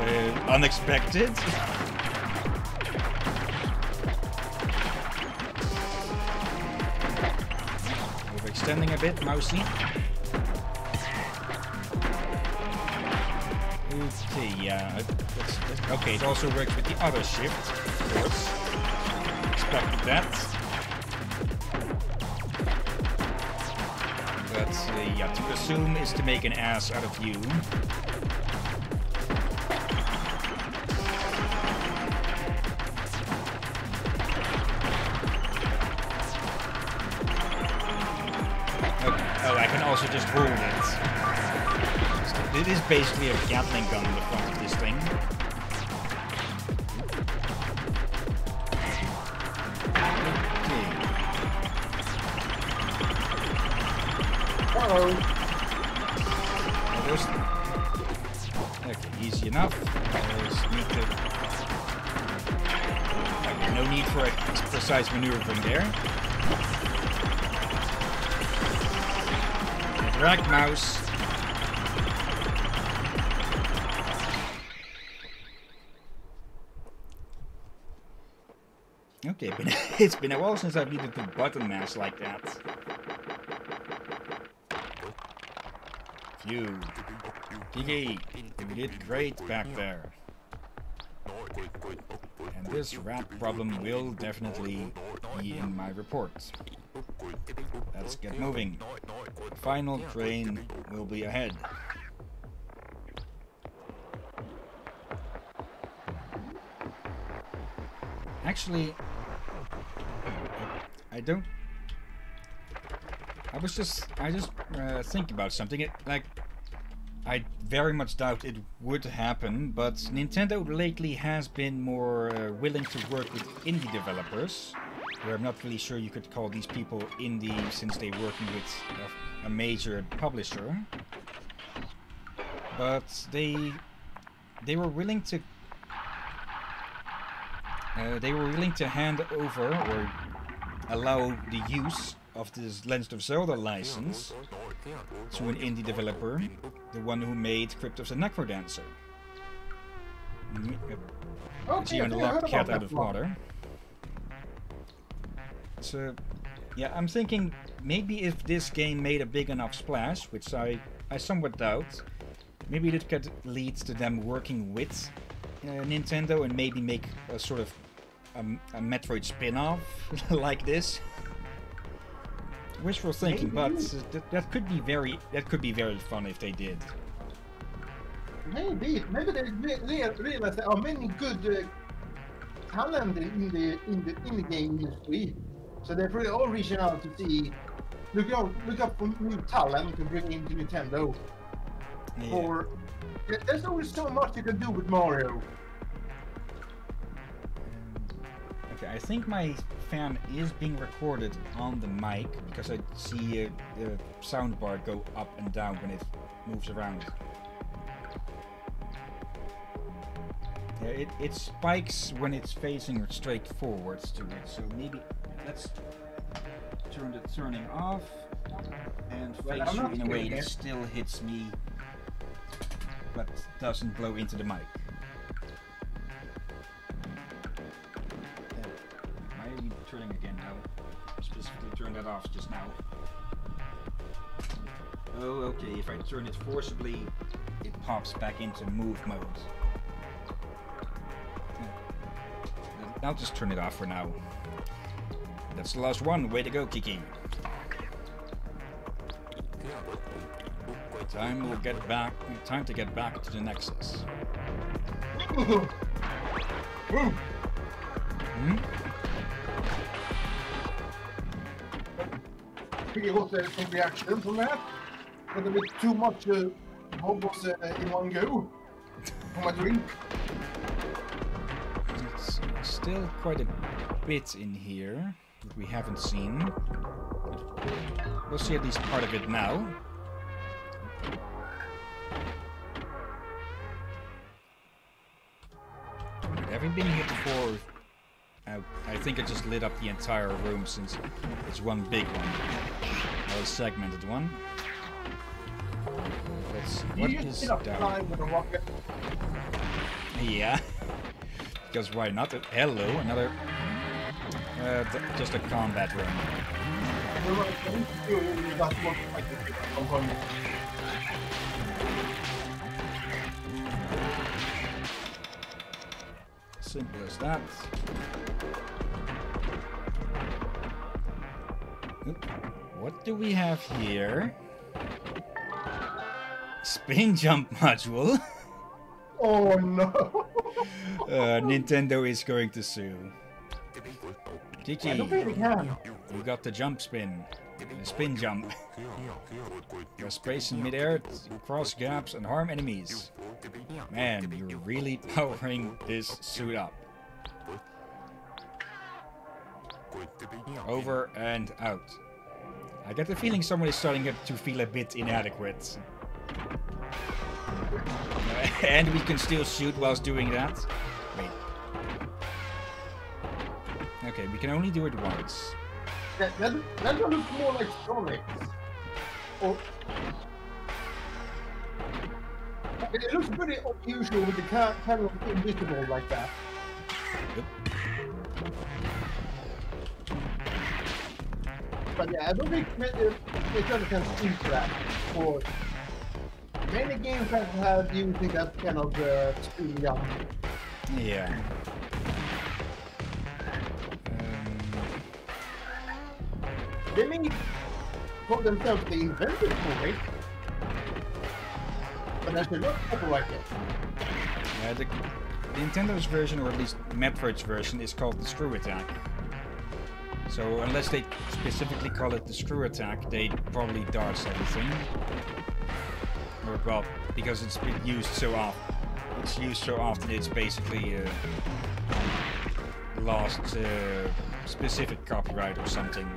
Uh, unexpected. Overextending a bit, mousy. Okay, yeah. that's- okay, it also works with the other shift, of course. Expected that. But uh, yeah, to assume is to make an ass out of you. Basically a Gatling gun on the front of this thing. Okay. Well, there's... Okay, easy enough. There's need to... Okay, no need for a precise maneuvering there. Drag mouse. It's been a while since I've needed to button mash like that. Phew. Kiki, you did great back there. And this rat problem will definitely be in my report. Let's get moving. The final train will be ahead. Actually, I don't. I was just, I just uh, think about something. It, like, I very much doubt it would happen, but Nintendo lately has been more uh, willing to work with indie developers. Where I'm not really sure you could call these people indie since they're working with a, a major publisher. But they they were willing to uh, they were willing to hand over or allow the use of this Legend of Zelda license to an indie developer, the one who made Crypt of the Necrodancer. Mm, Okay, She I think I heard unlocked cat out of water. So, yeah, I'm thinking maybe if this game made a big enough splash, which I, I somewhat doubt, maybe it could lead to them working with uh, Nintendo and maybe make a sort of a, a Metroid spin-off like this. Wishful thinking, but Maybe. uh, th- that could be very that could be very fun if they did. Maybe, maybe they re- re- realize there are many good uh, talent in the in the in the game industry, so they're probably all reaching out to see, look out, look up for new talent to bring into Nintendo. Yeah. Or there's always so much you can do with Mario. Okay, I think my fan is being recorded on the mic because I see uh, the soundbar go up and down when it moves around. Yeah, it, it spikes when it's facing straight forwards to it, so maybe let's turn the turning off and Well, face you in a way that it. still hits me but doesn't blow into the mic. That off just now. Oh, okay. If I turn it forcibly, it pops back into move mode. I'll just turn it off for now. That's the last one. Way to go, Kiki. Time will get back. Time to get back to the Nexus. Hmm? Got uh, some reaction from that. But a bit too much uh, bubbles uh, in one go. For my drink. It's still quite a bit in here that we haven't seen. We'll see at least part of it now. Having been here before, I, I think I just lit up the entire room since it's one big one. Or a segmented one. Let's, what is down? with a rocket. Yeah. because why not? Hello, another. Uh, just a combat room. Simple as that. Oop. What do we have here? Spin jump module. Oh no! uh, Nintendo is going to sue. I don't think we can. you got the jump spin. Spin jump. Your space in midair, cross gaps, and harm enemies. Man, you're really powering this suit up. Over and out. I get the feeling someone is starting to feel a bit inadequate. and we can still shoot whilst doing that. Wait. Okay, we can only do it once. That, that, that one looks more like Sonic. Or... It looks pretty unusual with the ca- kind of invisible like that. But yeah, I don't think can speak to that. Or many games have using that kind of uh, spin jump. Yeah. They may call themselves the inventors for it. But should not copyright yeah, the, Nintendo's version, or at least Metroid's version, is called the Screw Attack. So unless they specifically call it the Screw Attack, they probably dodge everything. Or well, because it's been used so often. It's used so often, it's basically uh, lost uh, specific copyright or something.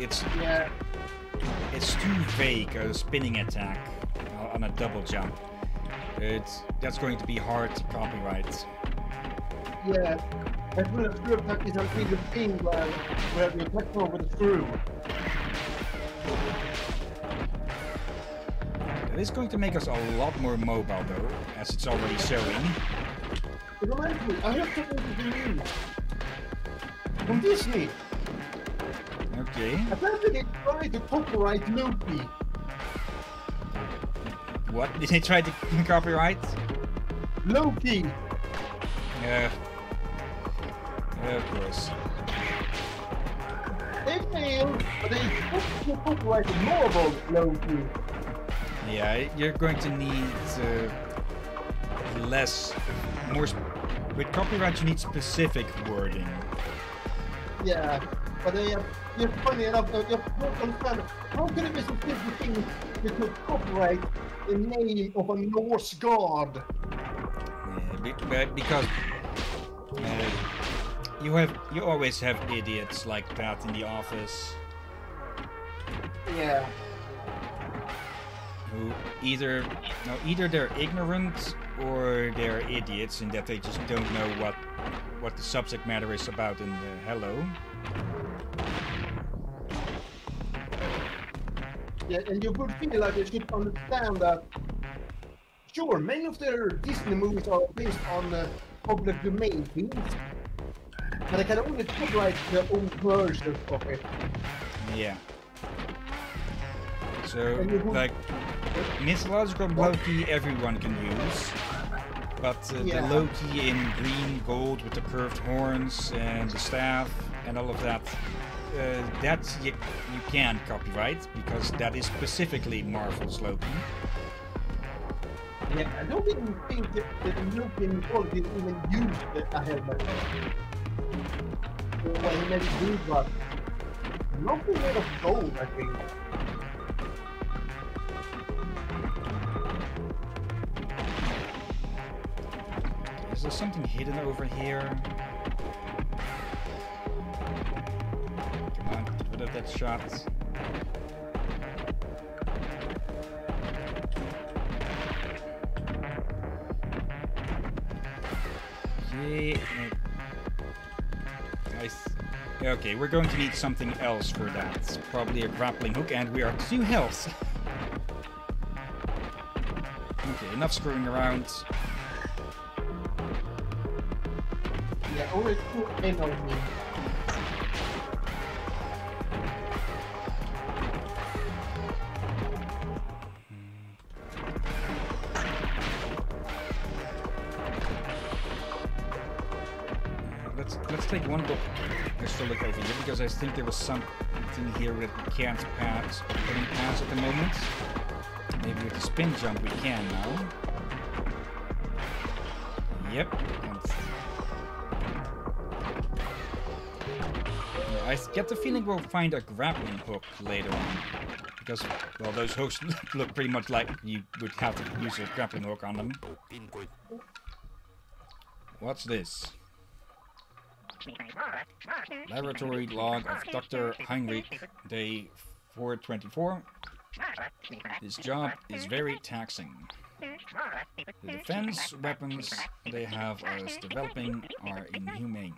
It's Yeah, it's too vague, a spinning attack on a double jump. It's, that's going to be hard to copyright. yeah. That will screw attack is a bigger thing where, where you attack with a screw. It is going to make us a lot more mobile though, as it's already showing. It reminds me, I heard something in the news. From Disney. Okay. Apparently they tried to copyright Loki. What? Did they try to copyright? Loki! Yeah. of course. They failed, but they copyrighted more about Loki. Yeah, you're going to need uh, less, more. Sp- with copyright, you need specific wording. Yeah, but they it's funny enough, I just don't understand how can it be so thing to could copyright the name of a Norse god? Yeah, because uh, you have, you always have idiots like that in the office Yeah, who either, no, either they're ignorant or they're idiots in that they just don't know what what the subject matter is about in the hello. Yeah, and you would feel like you should understand that. Sure, many of their Disney movies are based on uh, public domain things, but they can only copyright their own versions of it. Yeah. So, And you would- like, mythological Loki everyone can use. But uh, Yeah. the Loki in green, gold with the curved horns and the staff and all of that, uh, that you, you can copyright because that is specifically Marvel's Loki. Yeah, I don't even think that the European quality even used a helmet. Well, he it good, but nothing made of gold, I think. Is there something hidden over here? Come on, get rid of that shot. Yeah. Nice. Okay, we're going to need something else for that. Probably a grappling hook, and we are two health. okay, enough screwing around. Yeah, men on me. Take one look, extra look over here because I think there was something here that we can't pass, couldn't pass at the moment. Maybe with the spin jump we can now. Yep. Yeah, I get the feeling we'll find a grappling hook later on. Because, well, those hooks look pretty much like you would have to use a grappling hook on them. What's this? Laboratory log of Dr. Heinrich, day 424. This job is very taxing. The defense weapons they have us developing are inhumane.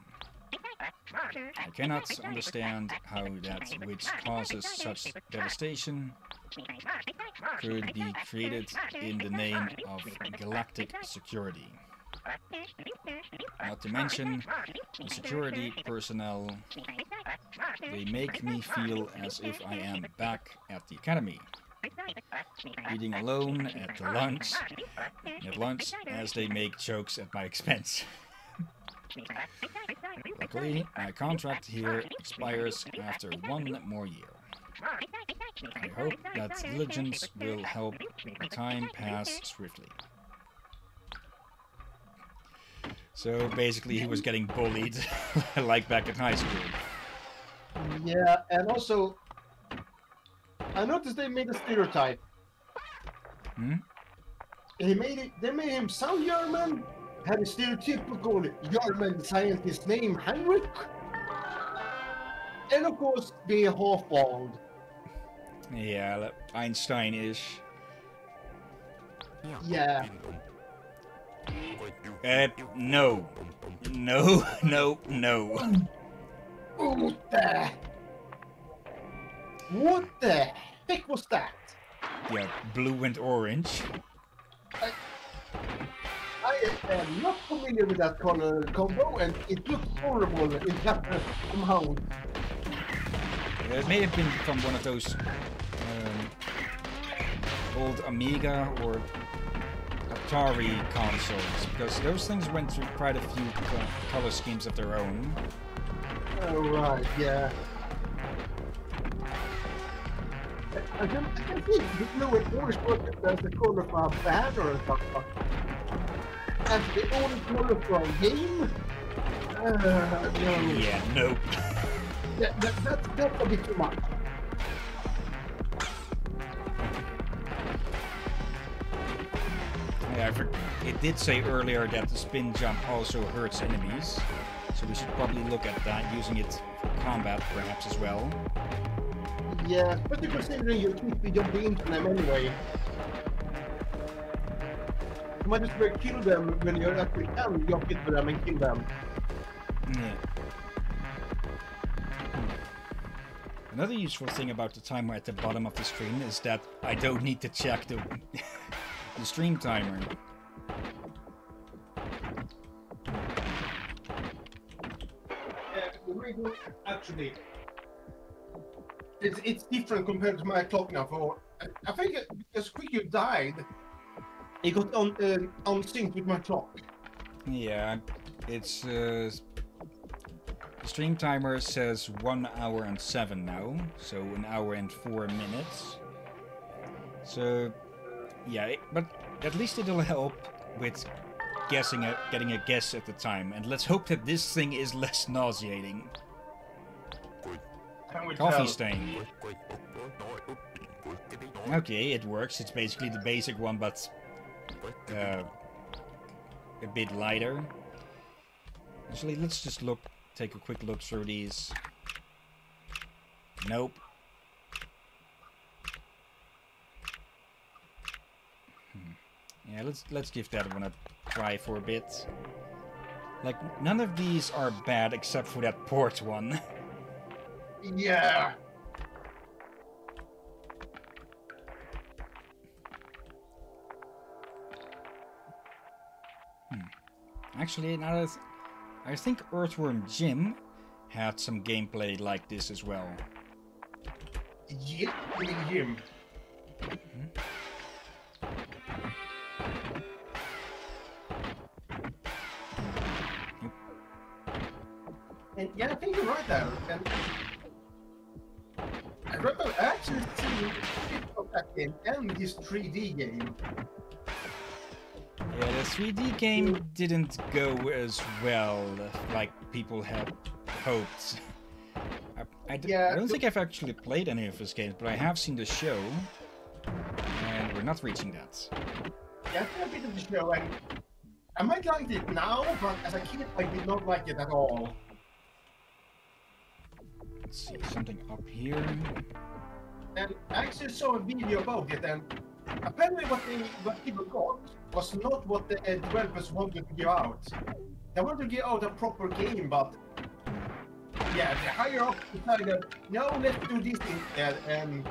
I cannot understand how that which causes such devastation could be created in the name of galactic security. Not to mention the security personnel, they make me feel as if I am back at the academy. Eating alone at the lunch, at lunch as they make jokes at my expense. Luckily, my contract here expires after one more year. I hope that diligence will help the time pass swiftly. So basically, he was getting bullied, like back in high school. Yeah, and also, I noticed they made a stereotype. Hmm? He made it. They made him sound German. Had a stereotypical German scientist name Heinrich, and of course, being half bald. Yeah, Einstein-ish. Yeah, Uh, no. No, no, no. what the? What the heck was that? Yeah, blue and orange. I am not familiar with that color combo, and it looks horrible in that. Uh, It may have been from one of those um, old Amiga or Atari consoles, because those things went through quite a few color schemes of their own. Oh, right, yeah. I can, I can see the blue and orange working as the color for a banner or something. And the only color for a game? Uh, no. Yeah, nope. That, that, that's, that's a bit too much. I it did say earlier that the spin jump also hurts enemies, so we should probably look at that, using it for combat perhaps as well. Yeah, especially considering you keep be jumping into them anyway. You might just well kill them when you actually can jump into them and kill them. Yeah. Another useful thing about the timer at the bottom of the screen is that I don't need to check the, the stream timer. Yeah, actually it's it's different compared to my clock now. For I think because Quick you died, It got on um, on sync with my clock. Yeah, it's uh, the stream timer says one hour and seven now, so an hour and four minutes. So, yeah, but at least it'll help with guessing a, getting a guess at the time, and let's hope that this thing is less nauseating. Coffee tell? stain. Okay, it works. It's basically the basic one, but uh, a bit lighter. Actually, let's just look, take a quick look through these. Nope. Yeah, let's let's give that one a try for a bit. Like none of these are bad except for that port one. Yeah. Hmm. Actually, now that I think Earthworm Jim had some gameplay like this as well. Yeah, in the hmm? Game and this 3D game. Yeah, the 3D game didn't go as well like people had hoped. I, I Yeah, I don't think I've actually played any of his games, but I have seen the show, and we're not reaching that. Yeah, I think a bit of the show and I might like it now, but as a kid I did not like it at all. Let's see, something up here. And I actually saw a video about it, and apparently what they what people got was not what the developers wanted to give out. They wanted to give out a proper game, but yeah, the higher up decided, no, let's do this instead, and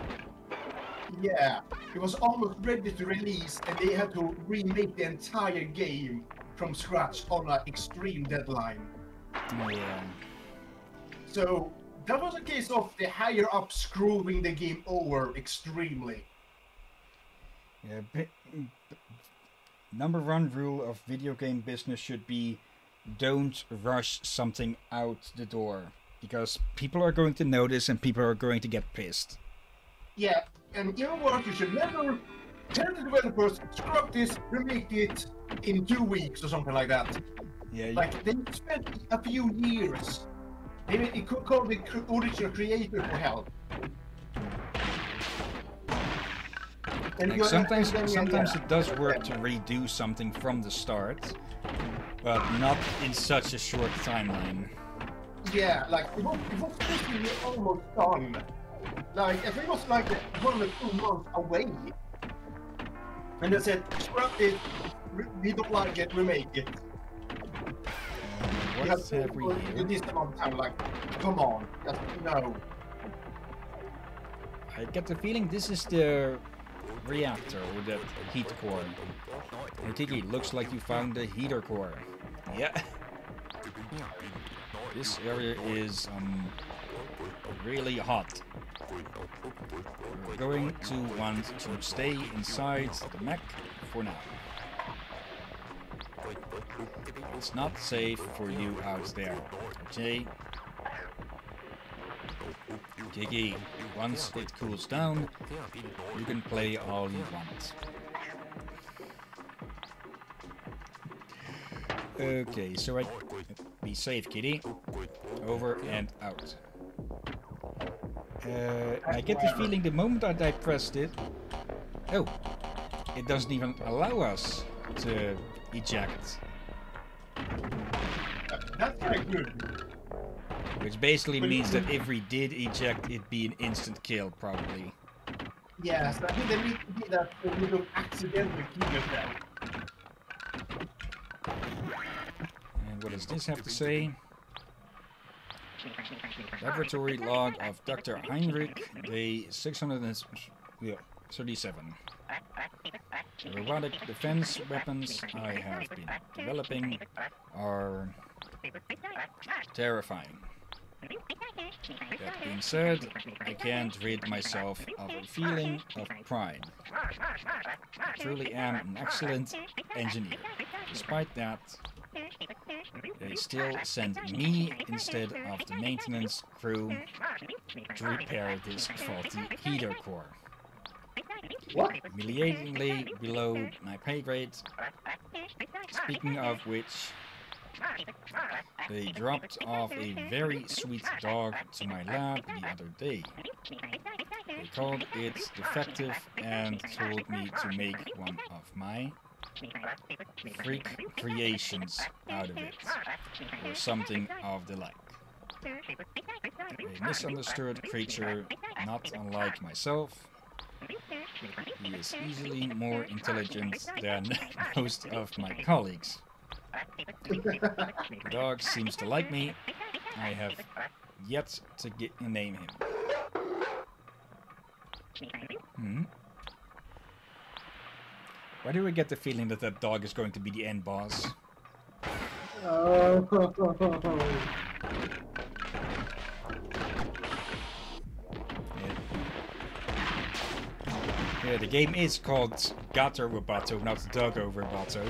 yeah, it was almost ready to release, and they had to remake the entire game from scratch on an extreme deadline. Yeah. So that was a case of the higher up screwing the game over extremely. Yeah, bi- b- number one rule of video game business should be don't rush something out the door because people are going to notice and people are going to get pissed. Yeah, and you know what? You should never tell the developers scrub this, remake it in two weeks or something like that. Yeah, you- Like they spent a few years. Maybe it could call the cr- original creator for help. And like sometimes and then, yeah, sometimes it does work to redo something from the start, but not in such a short timeline. Yeah, like it was, it was basically almost done. Like if it was like one or two months away, and they said scrap it, we- we don't like it, we make it. What You have we to- here? This amount of time, like, come on, just no. I get the feeling this is the reactor or the heat core. Hey Kiki, looks like you found the heater core. Yeah. This area is um really hot. We're going to want to stay inside the mech for now. It's not safe for you out there. Okay? Kiki, once it cools down, you can play all you want. Okay, so I be safe, kitty. Over and out. Uh, I get the feeling the moment that I pressed it, oh, it doesn't even allow us to eject, That's kind of good. which basically means that if we did eject, it'd be an instant kill, probably. Yes, I think they need to be that you don't accidentally kill yourself. And what does this have to say? Laboratory log of Dr. Heinrich, day 637. The robotic defense weapons I have been developing are terrifying. That being said, I can't rid myself of a feeling of pride. I truly am an excellent engineer. Despite that, they still send me instead of the maintenance crew to repair this faulty heater core. What? Humiliatingly below my pay grade. Speaking of which, they dropped off a very sweet dog to my lab the other day. They called it defective and told me to make one of my freak creations out of it, or something of the like. A misunderstood creature, not unlike myself. He is easily more intelligent than most of my colleagues. The dog seems to like me. I have yet to get name him. Hmm. Why do we get the feeling that that dog is going to be the end boss? Oh. Yeah, the game is called Gato Roboto, not Dogo Roboto.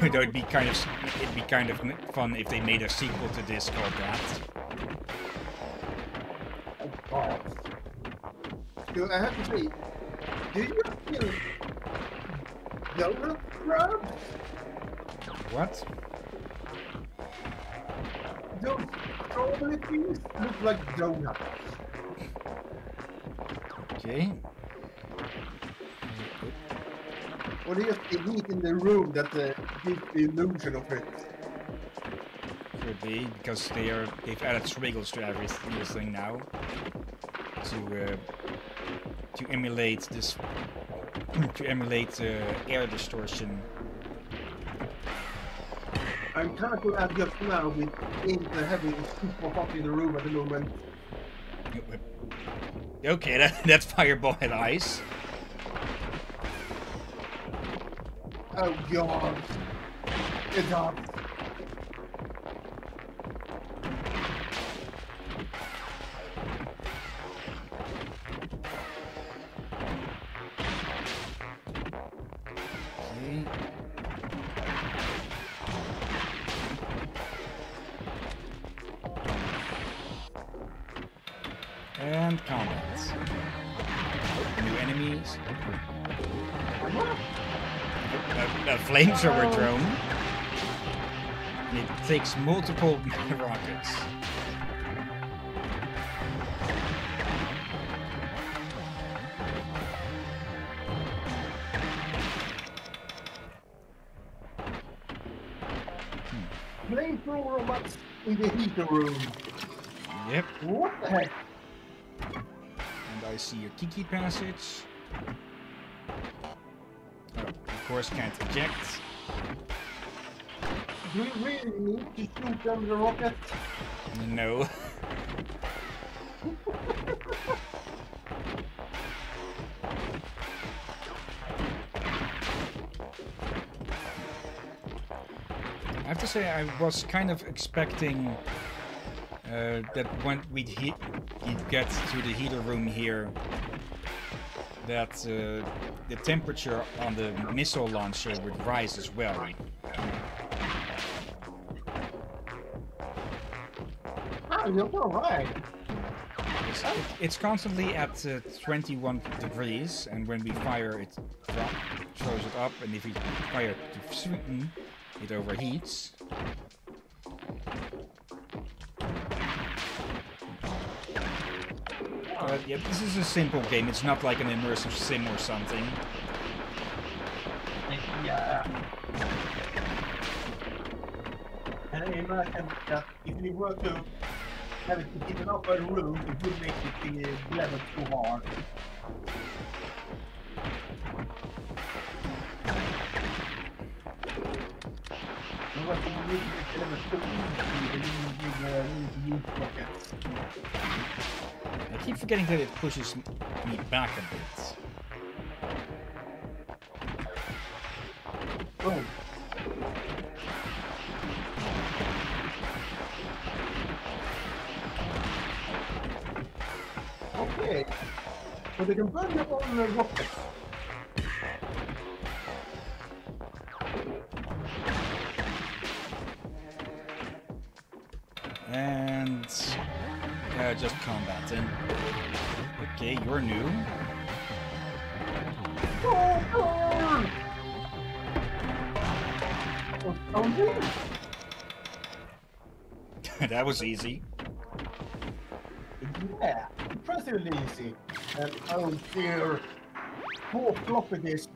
Though it'd be kind of it'd be kind of fun if they made a sequel to this called that. God. Do I have to say, do you feel donut crabs? What? Those strawberry things look like donuts. Okay. Or they just they in the room that uh, gives the illusion of it. Could be because they are they've added triggers to everything now to uh, to emulate this to emulate uh, air distortion. I'm kind of glad just now with Int having super hot in the room at the moment. Okay, that, that's fireball and ice. Oh god. It's hot. Takes multiple rockets. Flamethrower robots in the heater room. Yep. What the heck? And I see a Kiki passage. Oh, of course, can't eject. Do we really need to shoot them the rocket? No. I have to say, I was kind of expecting uh, that when we'd, he- we'd get to the heater room here, that uh, the temperature on the missile launcher would rise as well. You're alright. It's, it- it's constantly at uh, 21 degrees, and when we fire, it drop, throws it up, and if we fire to Sweden, it overheats. But yeah, this is a simple game. It's not like an immersive sim or something. Yeah. And I imagine that if we were to have it in an upper room, it would make it the level too hard. Unless you need to get level too easy, then you uh, need to use rockets. I keep forgetting that it pushes me back a bit. Boom. They can burn your own uh, rocket. And uh, just combating. Okay, you're new. Oh, that was easy. Yeah, impressively easy. And oh dear, poor floppy disk.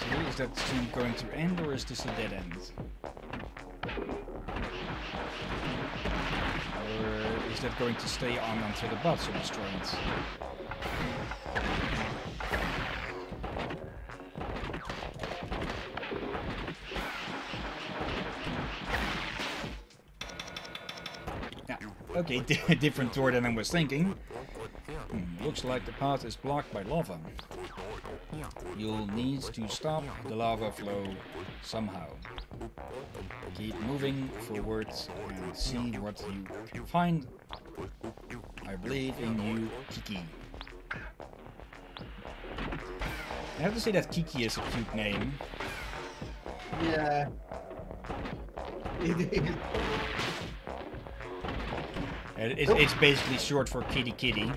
So is that soon going to end or is this a dead end? Going to stay on until the bots are destroyed? Yeah, okay, di- different door than I was thinking. Hmm, looks like the path is blocked by lava. You'll need to stop the lava flow somehow. Keep moving forwards and see what you find. I believe in you, Kiki. I have to say that Kiki is a cute name. Yeah. It is. It's, it's basically short for kitty kitty.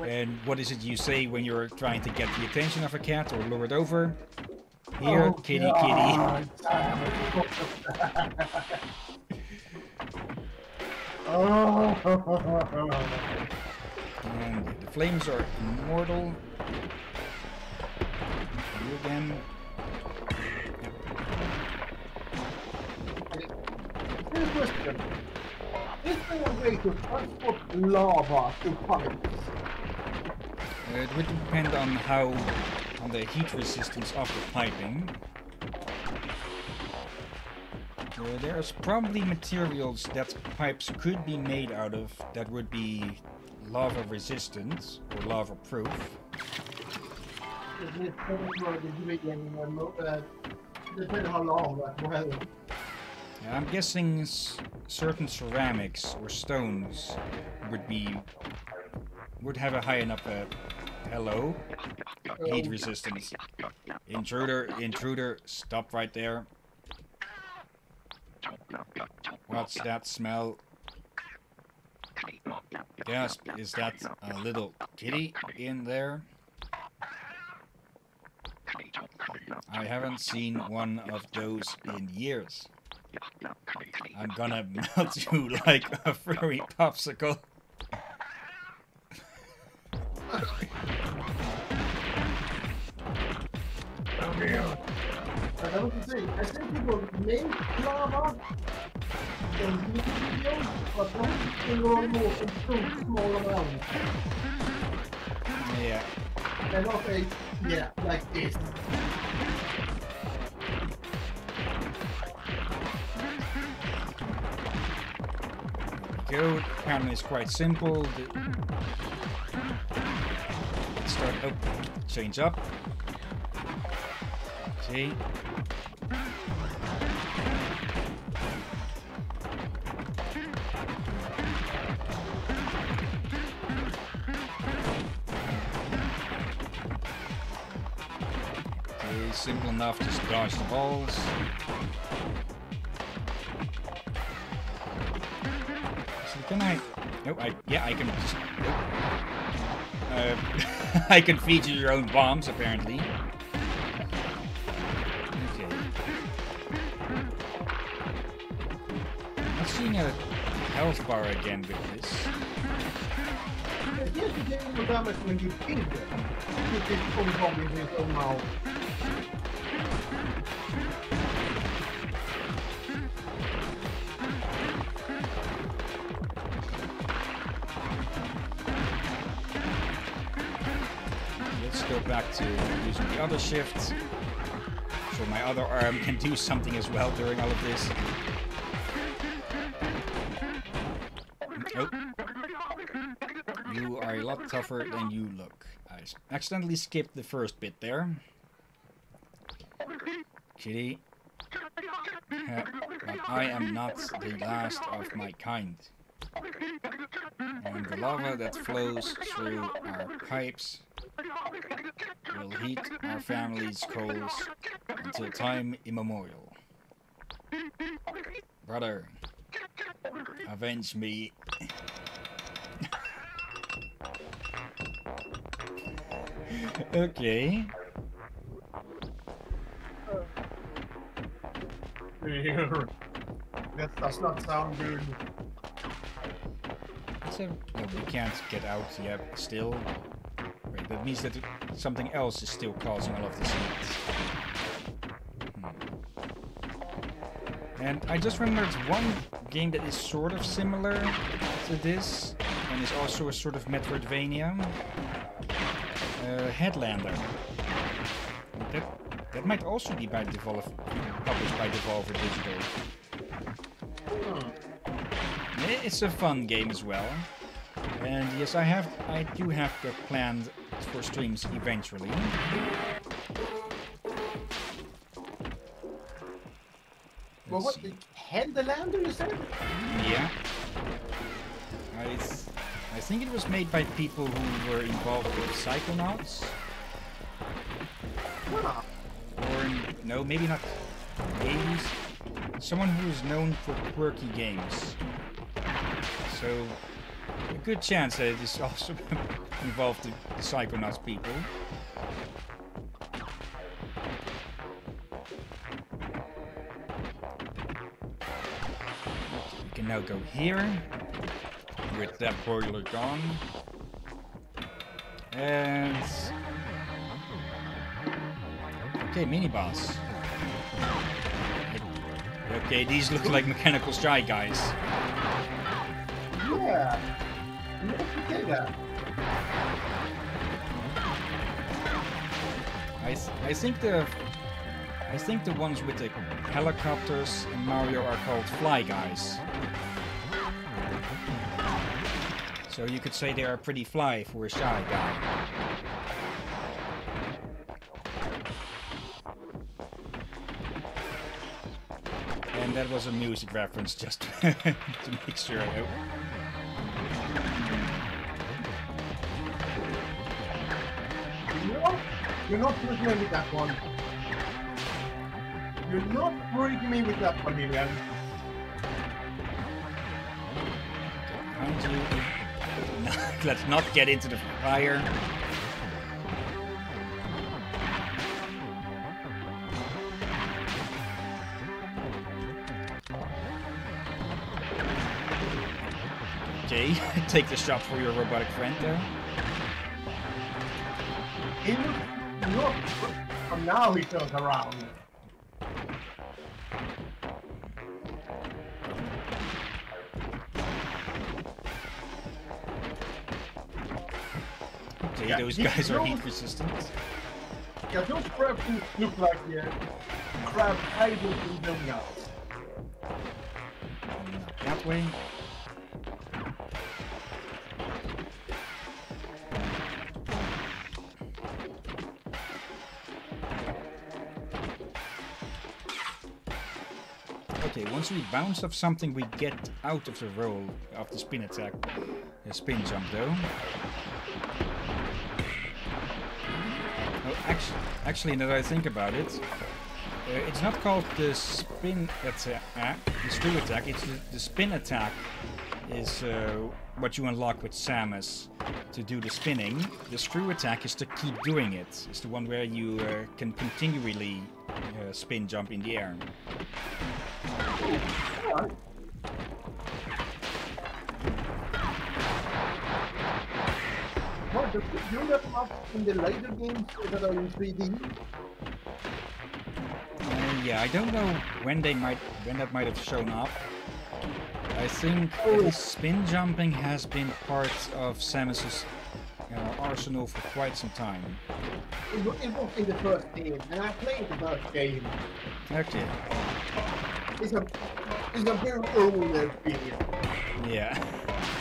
And what is it you say when you're trying to get the attention of a cat or lure it over? Here, Oh, kitty kitty. God, it. oh. And the flames are immortal. You again. Question. Is there a way to transport lava to pipes? Uh, it would depend on how, on the heat resistance of the piping. Uh, there's probably materials that pipes could be made out of that would be lava resistant or lava proof. Yeah, I'm guessing certain ceramics or stones would be would have a high enough uh, hello heat resistance. Intruder, intruder, stop right there. What's that smell? Gasp, is that a little kitty in there? I haven't seen one of those in years. I'm gonna melt you like a furry popsicle. I say, I think people make lava in YouTube videos, but not in more in so small. Yeah. They're a, yeah, like this. Go. Apparently is quite simple. Start. Oh, change up. See. Okay, simple enough. Just dodge the balls. Can I? No, I. Yeah, I can just. Uh, I can feed you your own bombs, apparently. Health bar again with this. Let's go back to using the other shift. So my other arm can do something as well during all of this. Tougher than you look. I accidentally skipped the first bit there. Kitty. But I am not the last of my kind. And the lava that flows through our pipes will heat our family's coals until time immemorial. Brother, avenge me. okay. that does not sound good. We can't get out yet still. Wait, that means that something else is still causing all of this heat. Hmm. And I just remembered one game that is sort of similar to this, and is also a sort of Metroidvania. Uh, Headlander. That, that might also be by Devolver, published by Devolver Digital. Hmm. It's a fun game as well. And yes, I have, I do have that planned for streams eventually. Well, what? Headlander, you said? Yeah. I, th- I think it was made by people who were involved with Psychonauts. Or, no, maybe not. Maybe someone who is known for quirky games. So, a good chance that it is also involved the Psychonauts people. We can now go here with that boiler gone. And Okay, mini boss. Okay, these look like mechanical shy guys. Yeah. You have to say that. I th I think the I think the ones with the helicopters in Mario are called fly guys. So you could say they are pretty fly for a shy guy. And that was a music reference just to make sure. I- No, you're not freaking me with that one. You're not freaking me with that one, Hillyan. Let's not get into the fire. Okay, take the shot for your robotic friend there. He not. And now he turns around. Those guys are heat resistant. Yeah, those crab things look like uh, crab hiding in the nuts. That way. Okay, once we bounce off something, we get out of the roll of the spin attack. The spin jump, though. Actually, now that I think about it, uh, it's not called the spin attack, the screw attack. It's the, the spin attack is uh, what you unlock with Samus to do the spinning. The screw attack is to keep doing it. It's the one where you uh, can continually uh, spin jump in the air. Alright. What, does it do in the later games that are in 3D? Uh, yeah, I don't know when they might when that might have shown up. I think Oh. spin jumping has been part of Samus's uh, arsenal for quite some time. It was, it was in the first game, and I played the first game. Okay. It's a, it's a very old experience. Yeah.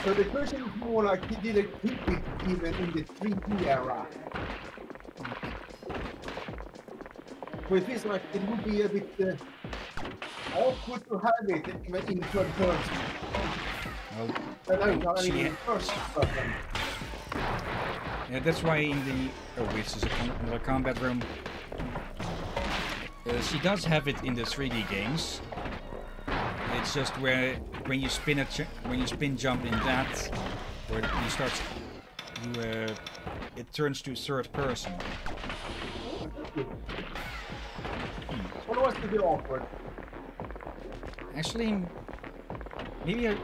So the question is more like did it keep it even in the 3D era. So it feels like it would be a bit uh, awkward to have it even in third person. Well, no, no, I She- mean in first person. yeah, that's why in the oh, this is another combat room. Uh, she does have it in the 3D games. It's just where when you spin a when you spin jump in that, where you start, you uh, it turns to third person. Otherwise it would be awkward. Actually, maybe I,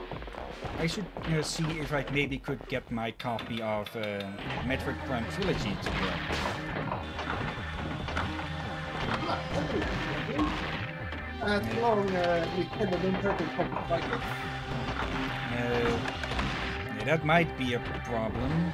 I should uh, see if I maybe could get my copy of uh, Metroid Prime Trilogy to work. As long uh, we can have interpret like it. Uh, that might be a problem.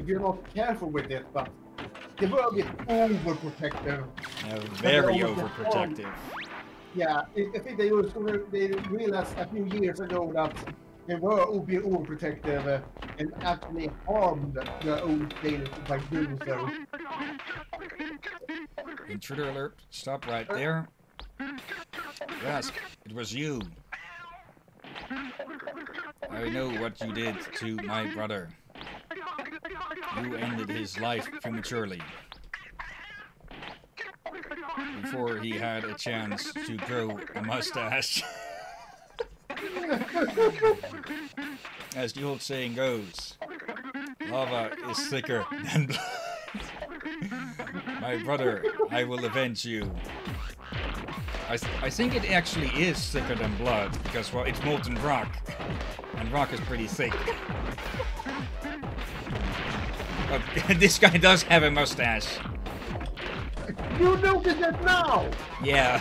if you're not careful with it, but they were a bit overprotective. Uh, very they always get overprotective. Yeah, I, I think they, was, they realized a few years ago that they were overprotective uh, and actually harmed the old players by doing so. Intruder alert. Stop right there. Yes, it was you. I know what you did to my brother. You ended his life prematurely. Before he had a chance to grow a mustache. As the old saying goes, lava is thicker than blood. My brother, I will avenge you. I, th- I think it actually is thicker than blood, because, well, it's molten rock. And rock is pretty thick. This guy does have a mustache. You notice that now! Yeah.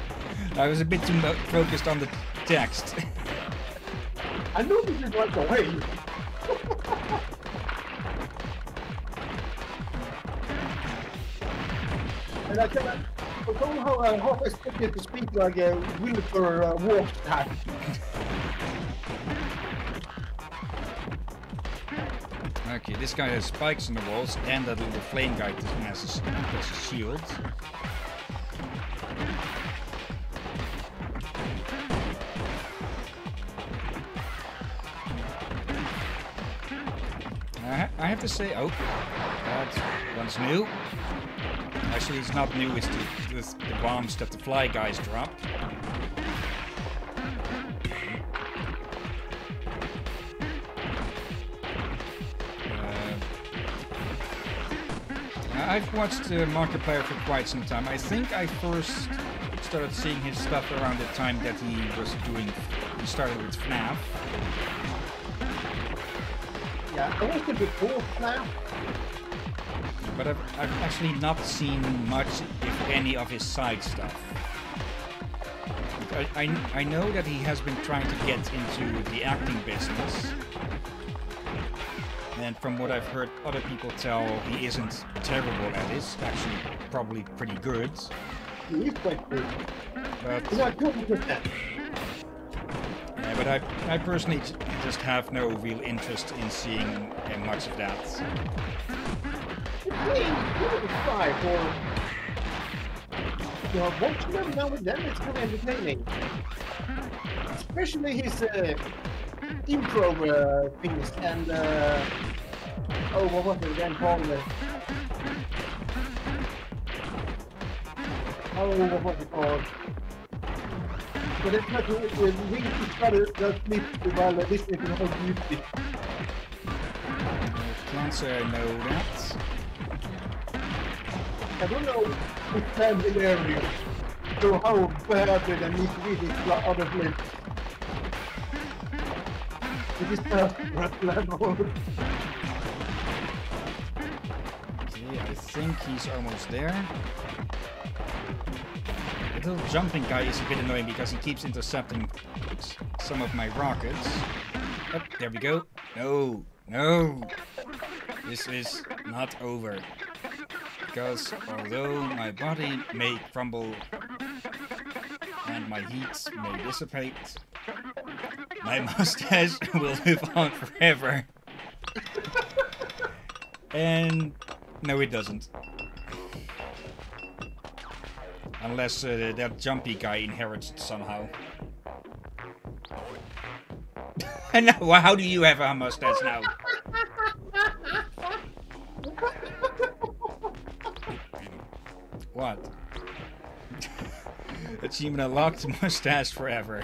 I was a bit too focused on the text. I noticed it right away. and I cannot, somehow I half expected to speak like a Wilfer uh, Wolfstad. Okay, this guy has spikes in the walls, and that little flame guy has a, has a shield. I, have to say, oh, that one's new. Actually, it's not new, it's the, the, the bombs that the fly guys drop. I've watched uh, Markiplier for quite some time. I think I first started seeing his stuff around the time that he was doing. He started with FNAF. Yeah, I watched it before now. But I've, I've actually not seen much, if any, of his side stuff. I, I, I know that he has been trying to get into the acting business. And from what I've heard other people tell, he isn't terrible at this. Actually, probably pretty good. He is quite good. But He's not good with that. Yeah, but I, I personally just have no real interest in seeing uh, much of that. Please, give it a try for... You know, watching them now and then, it's kind of entertaining. Especially his uh, intro uh, things and... Uh, oh, what was it again called? Oh, what was it called? So they try to uh, read each other the clips while listening to the whole music. Can't say I know that. I don't know if I'm hilarious. So how badly they need to read it to other clips. It is desperate level. Okay, I think he's almost there. The little jumping guy is a bit annoying because he keeps intercepting some of my rockets. Oh, there we go. No, no. This is not over. Because although my body may crumble and my heat may dissipate, my mustache will live on forever. and no, it doesn't. Unless uh, that jumpy guy inherits it somehow. no, well, how do you have a mustache now? What? Achievement unlocked, mustache forever.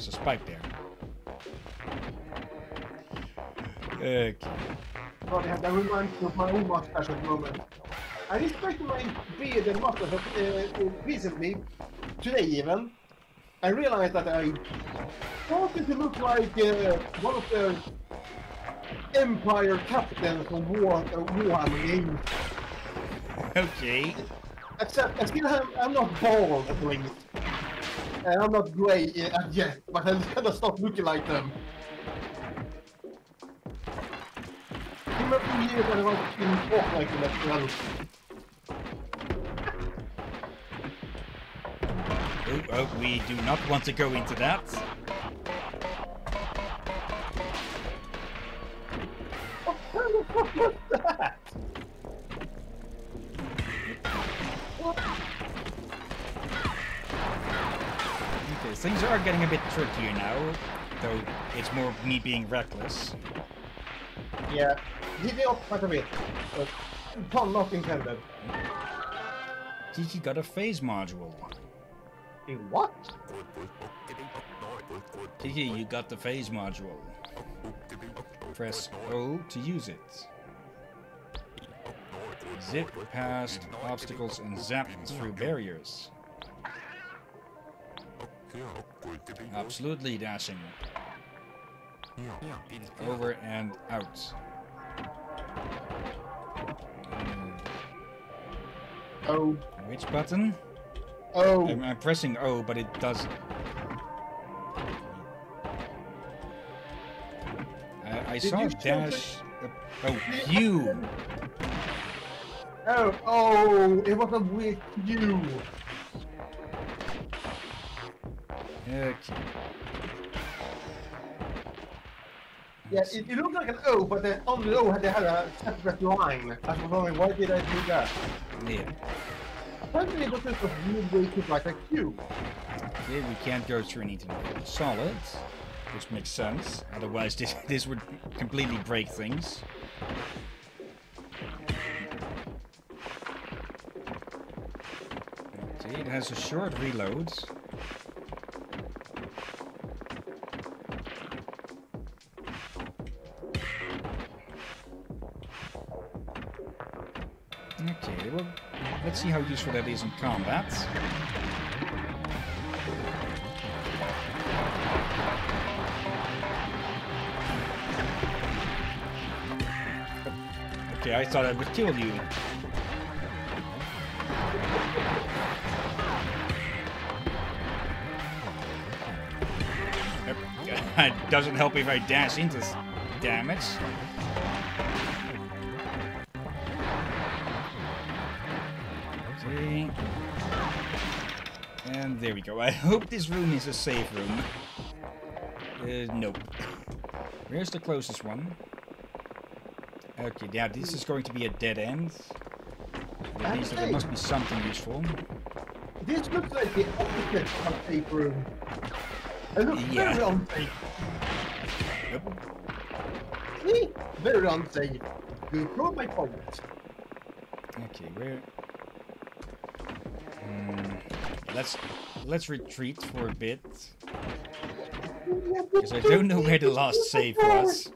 There's a spike there. Okay. God, that reminds me of my at the moment. I respect my beard and mustache uh, recently, today even. I realized that I started to look like uh, one of the Empire captains from War uh, games. Okay. Except I still have, I'm not bald at least. And I'm not grey yet, but I'm gonna stop looking like them. Remember two years that I was in talk like them as well. Oh, oh, we do not want to go into that. What the fuck was that? things are getting a bit trickier now, though it's more me being reckless. Yeah, did the off quite a bit, but uh, pun not intended. Gigi got a phase module. In what? Kiki, you got the phase module. Press O to use it. Zip past obstacles and zap through barriers. Absolutely dashing. Over and out. Uh, Oh, which button? oh, I'm, I'm pressing O, but it does. I, I saw you dash. uh, oh, Q. oh, oh, it was a weak you. Okay. Yeah, it, it looked like an O, but then on the O they had a separate line. I was wondering, why did I do that? Yeah. Apparently it was just a weird way to write a Q. Okay, we can't go through anything solid, which makes sense. Otherwise, this this would completely break things. Okay, it has a short reload. Okay, well, let's see how useful that is in combat. Okay, I thought I would kill you. It doesn't help if I dash into damage. We go. I hope this room is a safe room. Uh, nope. Where's the closest one? Okay, yeah, this is going to be a dead end. That means that there must be something useful. This looks like the opposite of a safe room. It looks Yeah. very unsafe. Yep. See? Very unsafe. You prove my point. Okay, where? Let's let's retreat for a bit. Because I don't know where the last save was.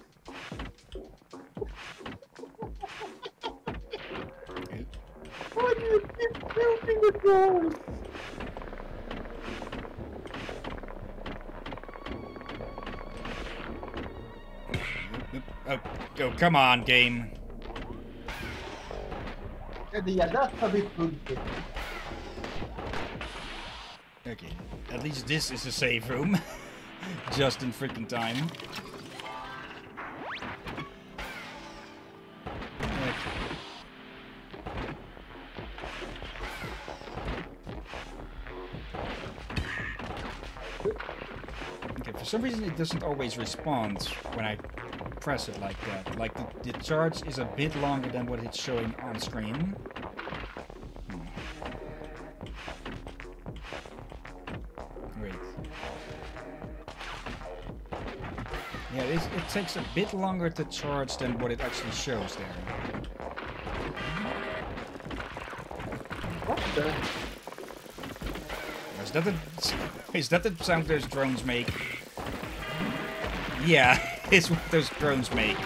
Why do you keep building the doors? Oh, come on, game. Least this is a safe room. Just in freaking time. Okay, for some reason it doesn't always respond when I press it like that. Like the, the charge is a bit longer than what it's showing on screen. It, takes a bit longer to charge than what it actually shows there. What the? Is that the is that the sound those drones make? Yeah, it's what those drones make.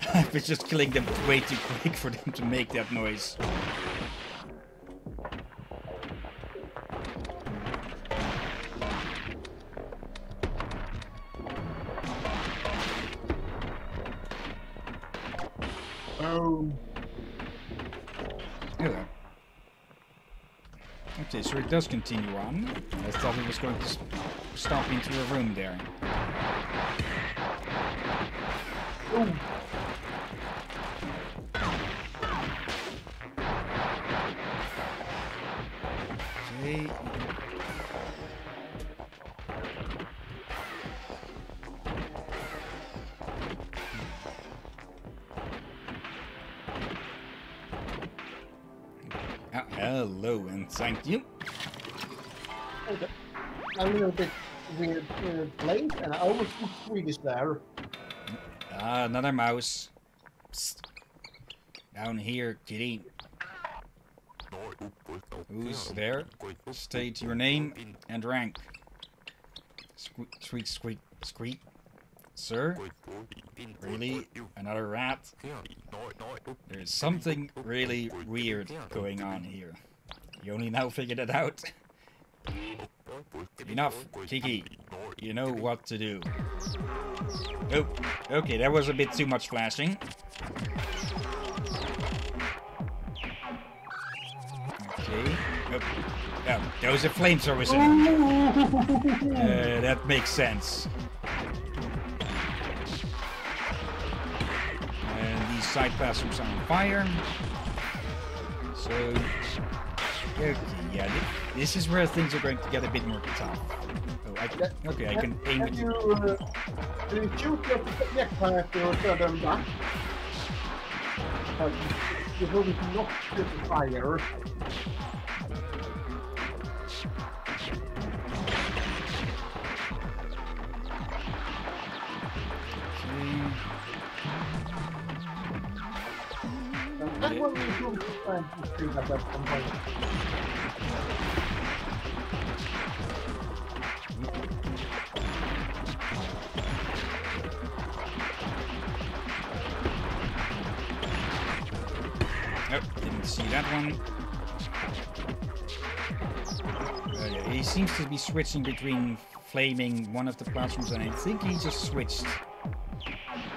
I was just killing them way too quick for them to make that noise. Does continue on. I thought it was going to stop into a room there. Oh. Swedish there. Ah, another mouse. Psst. Down here, kitty. Who's there? State your name and rank. Squeak, squeak, squeak, squeak. Sir? Really? Another rat? There's something really weird going on here. You only now figured it out? Enough, Kiki. You know what to do. Oh, okay, that was a bit too much flashing. Okay. Oh, oh those are flamethrowers in Uh, that makes sense. And these side classrooms are on fire. So, okay, yeah, this is where things are going to get a bit more tough. Oh, I, okay, I can aim it. you, uh, can you shoot your to further back? But you will not get fire. That. Nope, didn't see that one. Uh, he seems to be switching between flaming one of the platforms, and I think he just switched.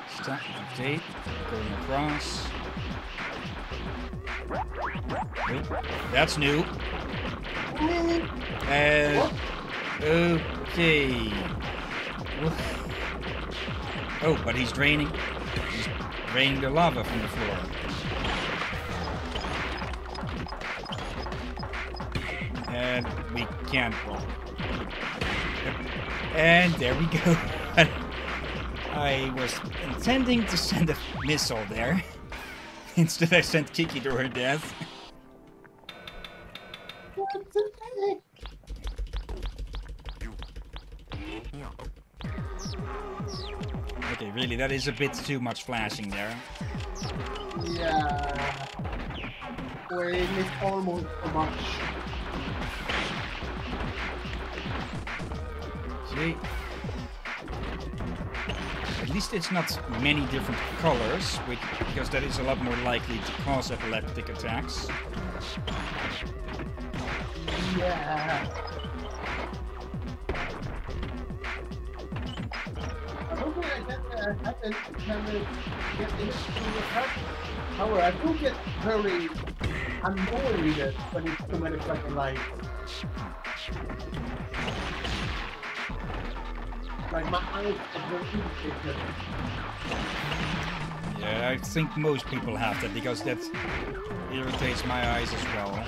Stop, update, going across. That's new. And okay. Oh, but he's draining. He's draining the lava from the floor. And we can't roll. And there we go. I was intending to send a missile there. Instead I sent Kiki to her death. Okay, really, that is a bit too much flashing there. Yeah. Wait, it's almost too much. See? At least it's not many different colors, which, because that is a lot more likely to cause epileptic attacks. Yeah. However, I do get very annoyed with it when it's too many fucking lights. Like my eyes get very. Yeah, I think most people have that because that irritates my eyes as well.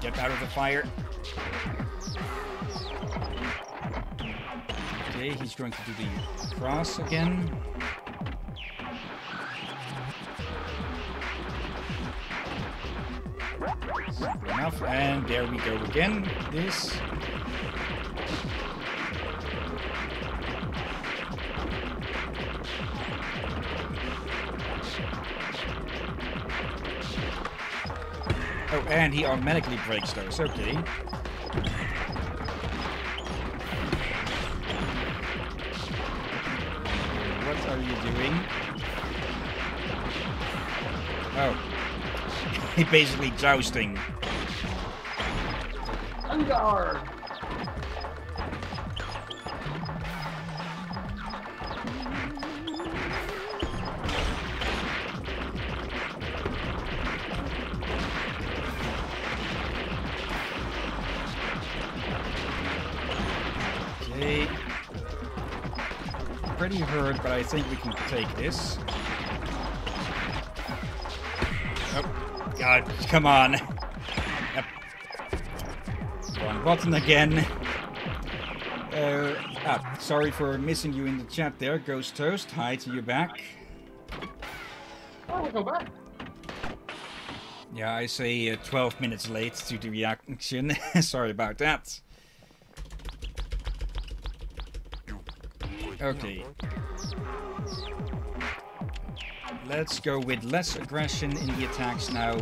Get, out of the fire. Okay, he's going to do the cross again. Simple enough, and there we go again. This. Oh, and he automatically breaks those, okay. What are you doing? Oh. He basically jousting. Vanguard! Okay. Pretty hurt, but I think we can take this. Oh, God, come on. Yep. Wrong button again. Uh, ah, sorry for missing you in the chat there, Ghost Toast. Hi to you back. Oh, we go back. Yeah, I say uh, 12 minutes late to the reaction. sorry about that. Okay. Let's go with less aggression in the attacks now.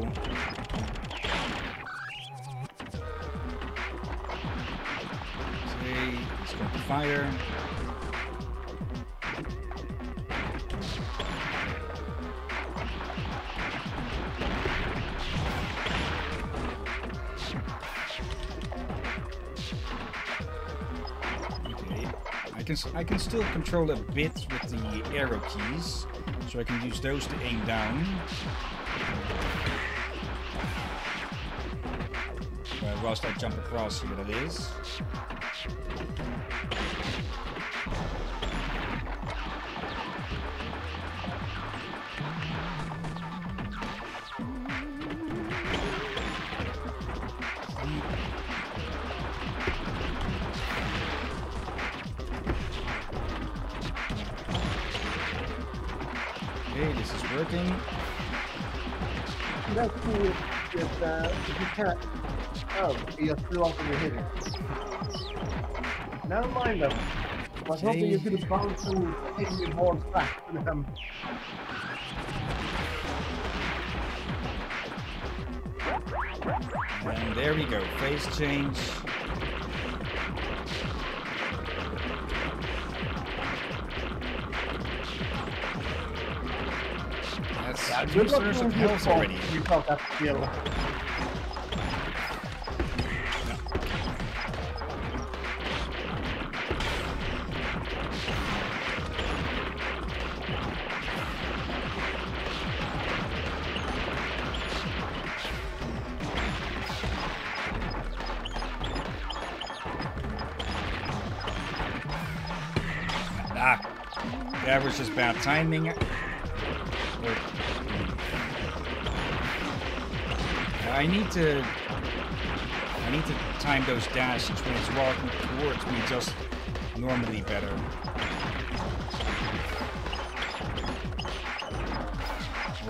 Okay, let's go fire. Can still control a bit with the arrow keys, so I can use those to aim down. Uh, whilst I jump across here, that is. Can't. Oh, you still off when you're. Never mind them. I was hoping you could have bounce through hitting your balls back to them. And there we go, phase change. That's Yeah, good luck of your already. You felt that skill. That was just bad timing. I need to. I need to time those dashes when it's walking towards me just normally better.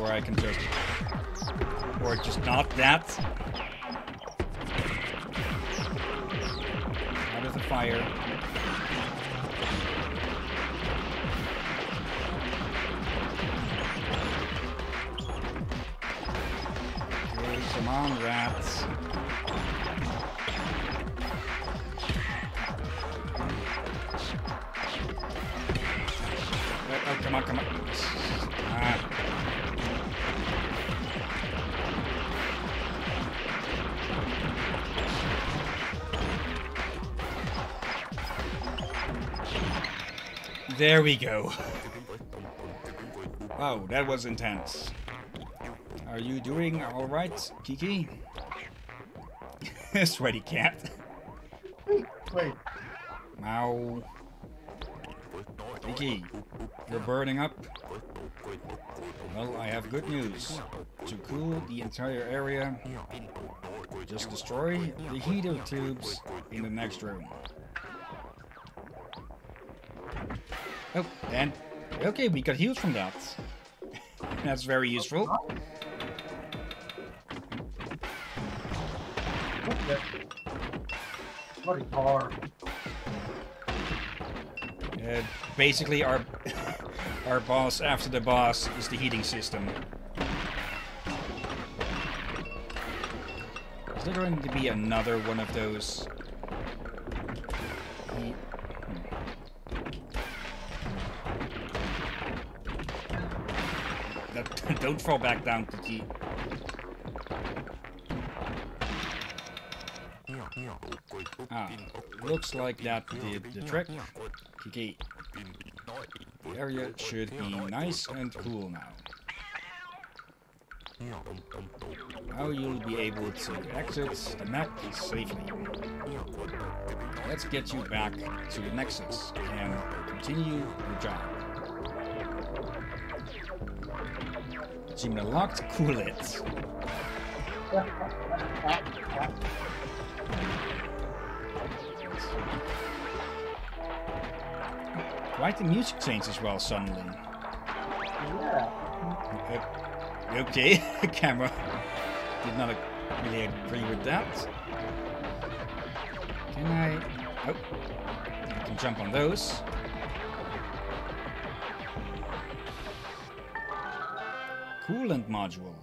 Or I can just. Or just not that. Out of the fire. There we go. Wow, that was intense. Are you doing alright, Kiki? Sweaty cat. Wait. Ow. Kiki, you're burning up. Well, I have good news. To cool the entire area, just destroy the heater tubes in the next room. Oh, and okay, we got heals from that. That's very useful. Bloody car. Uh, basically, our our boss after the boss is the heating system. Is there going to be another one of those? Don't fall back down, Kiki. Ah, looks like that did the trick. Kiki, the area should be nice and cool now. Now you'll be able to exit the map safely. Let's get you back to the Nexus and continue your job. Achievement locked. cool it. Quite the music change as well suddenly. Yeah. Okay, camera did not really agree with that. Can I? Oh, I can jump on those. Coolant module.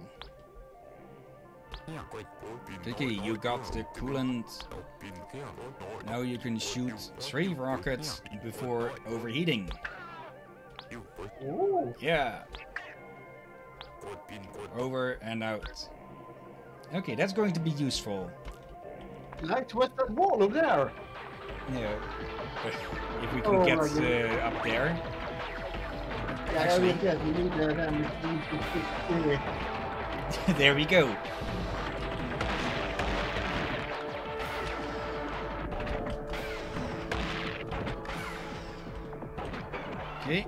Kiki, you got the coolant. Now you can shoot three rockets before overheating. Ooh. Yeah. Over and out. Okay, that's going to be useful. Like to that wall over there. Yeah. If we can Oh get uh, up there. Actually- I will get. We need them. We need to fix it. there we go. Okay.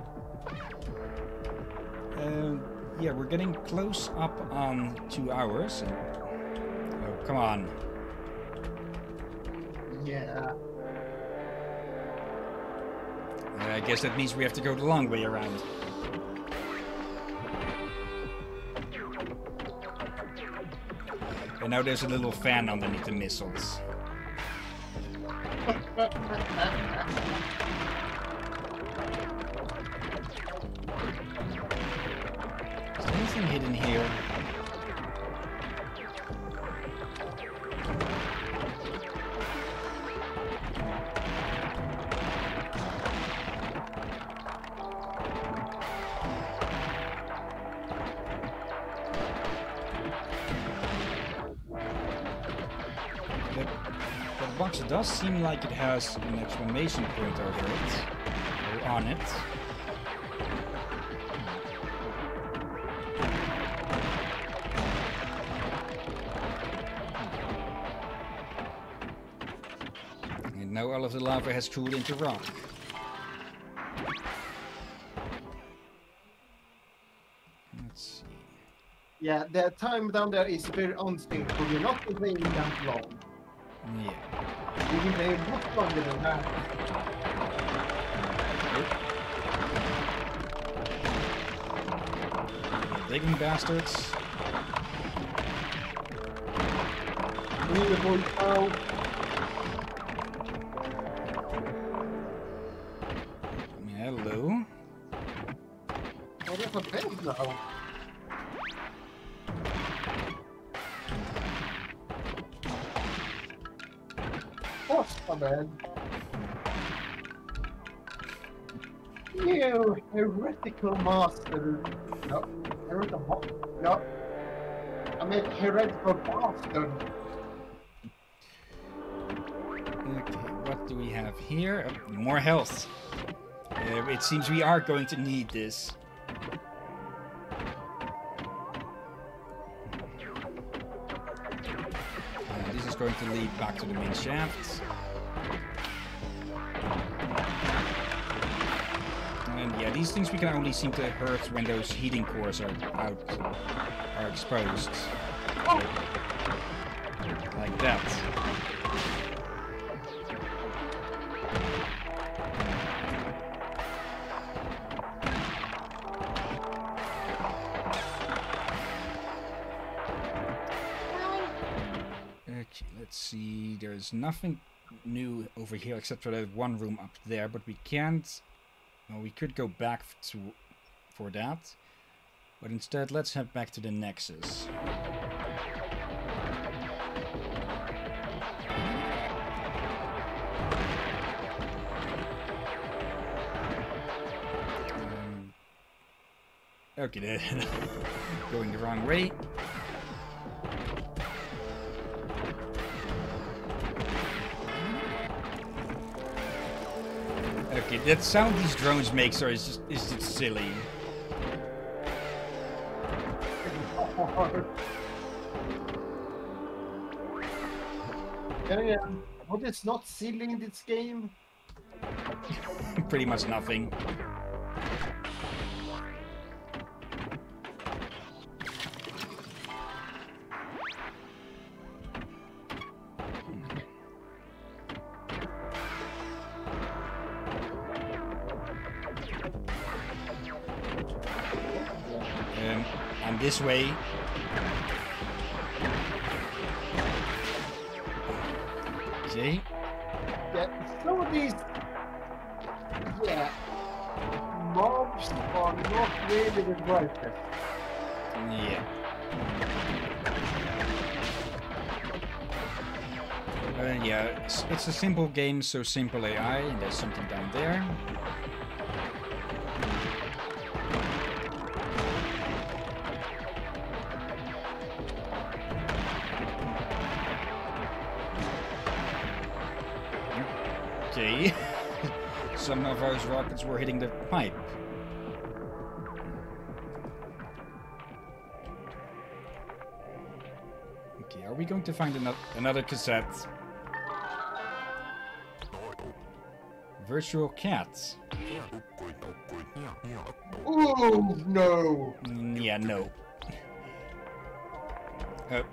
Um, yeah, we're getting close up on two hours. Oh, come on. Yeah. Uh, I guess that means we have to go the long way around. And now there's a little fan underneath the missiles. an exclamation point over it, or on it. And now all of the lava has cooled into rock. Let's see. Yeah, the time down there is very unstable. You're not playing that long. Yeah. You will play much longer than that. Digging bastards. Beautiful cow. Hello. Oh, there's a bed now. Bed? You heretical master. No, heretical bastard. No. I mean, heretical bastard. Okay, what do we have here? Uh, more health. Uh, it seems we are going to need this. Uh, this is going to lead back to the main shaft. These things we can only seem to hurt when those heating cores are out, are exposed. Like that. Okay, let's see. There's nothing new over here except for that one room up there, but we can't. Well, we could go back to for that, but instead let's head back to the Nexus. Um, okay, going the wrong way. That sound these drones make sorry, is just is just silly. Then again, what is not silly in this game? Pretty much nothing. This way. Okay. Yeah, some of these, yeah, mobs are not really the brightest. Yeah. Uh, yeah, it's, it's a simple game, so simple AI, and there's something down there. Rockets were hitting the pipe. Okay, are we going to find ano- another cassette? Virtual cats. Oh no! Mm, yeah, no. Uh,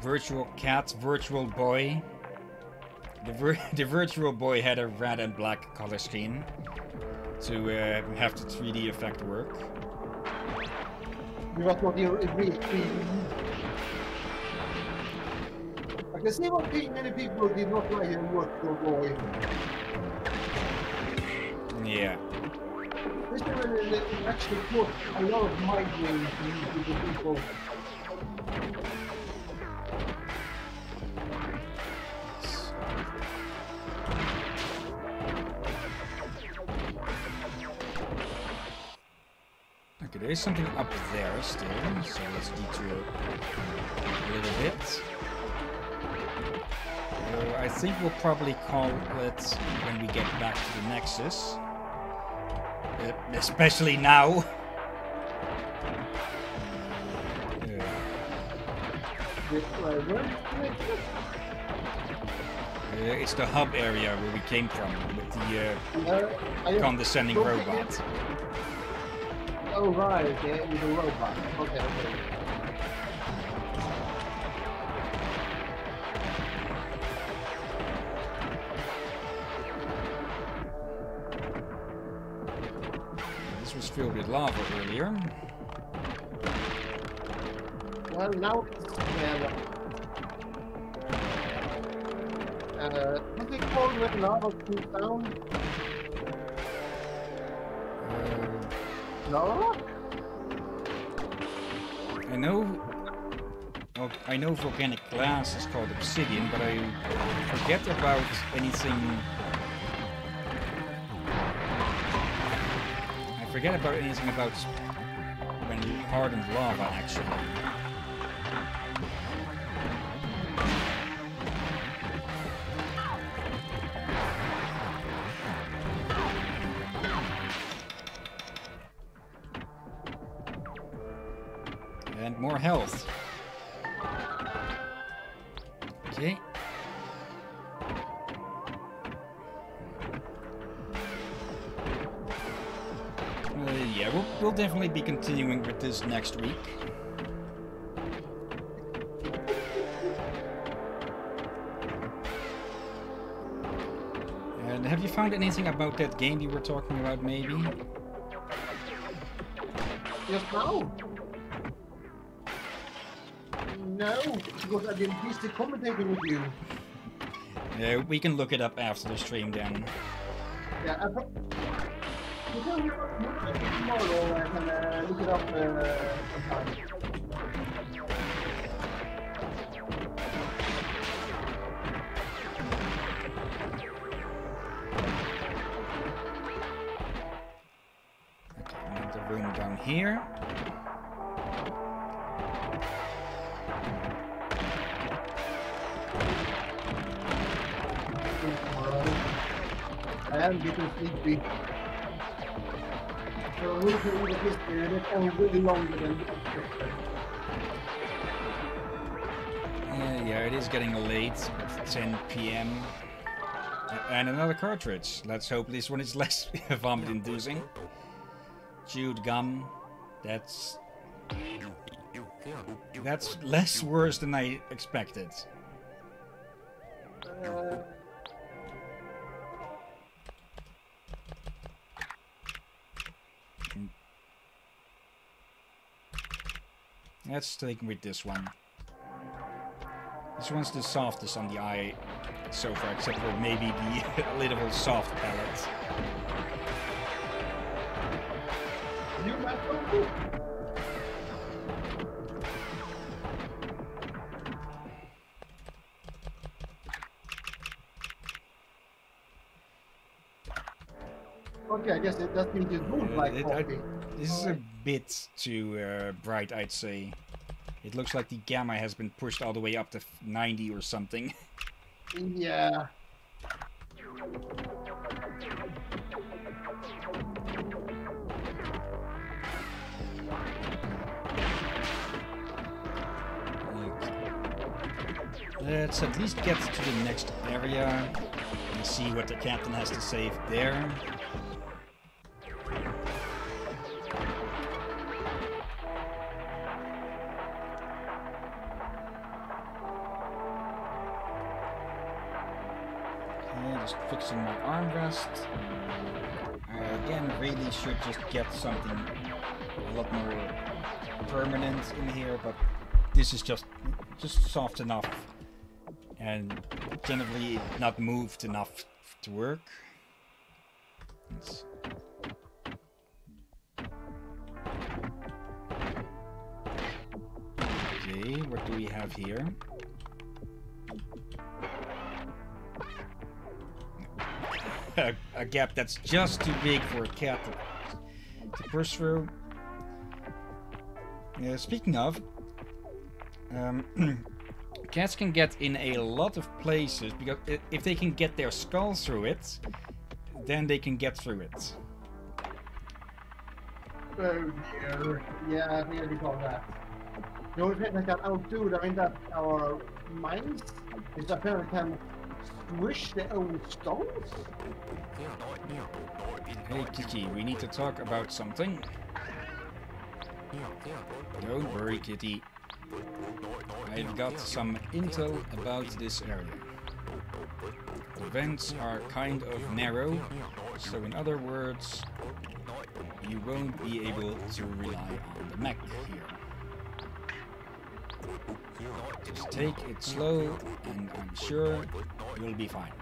virtual cat, virtual boy. The, vir- the virtual boy had a red and black color scheme to uh, have the 3D effect work. You in in real speed. I can see pe- many people did not like the virtual boy. Yeah. When they actually put a lot of migraines into the people. Okay, there is something up there still, so let's detour a little bit. Uh, I think we'll probably call it when we get back to the Nexus. Uh, especially now. This, uh, it's the hub area where we came from with the uh, uh, condescending robot. Oh right, okay, with a robot. Okay, okay. This was filled with lava earlier. Well, now it's yeah. Uh, what's it called when lava cools down? Lava? I know. Well, I know volcanic glass is called obsidian, but I forget about anything. I forget about anything about when hardened lava actually. This next week. And have you found anything about that game you were talking about, maybe? Just now? No, because I've been busy commentating with you. Yeah, we can look it up after the stream then. Yeah, I pro- you can look at it tomorrow and I can uh, down here. tomorrow. I am getting Uh, yeah, it is getting late. It's 10 p.m. And another cartridge. Let's hope this one is less vomit inducing. Chewed gum. That's. That's less worse than I expected. Uh, Let's take with this one. This one's the softest on the eye so far, except for maybe the little soft palette. you might go too. Okay, I guess it, that means you don't Uh, like it- I- coffee. This is a bit too uh, bright, I'd say. It looks like the gamma has been pushed all the way up to 90 or something. Yeah. Let's at least get to the next area and see what the captain has to say there. Get something a lot more permanent in here, but this is just just soft enough and generally not moved enough to work. Let's- Okay, what do we have here? a, a gap that's just too big for a cat to push through. Yeah, speaking of, um, cats can get in a lot of places because if they can get their skull through it, then they can get through it. Oh dear. Yeah, I think I that. The only thing that can outdo them in that our minds is they can squish their own skulls. Hey Kitty, we need to talk about something. Don't worry, Kitty. I've got some intel about this area. The vents are kind of narrow, so in other words, you won't be able to rely on the mech here. Just take it slow, and I'm sure you'll be fine.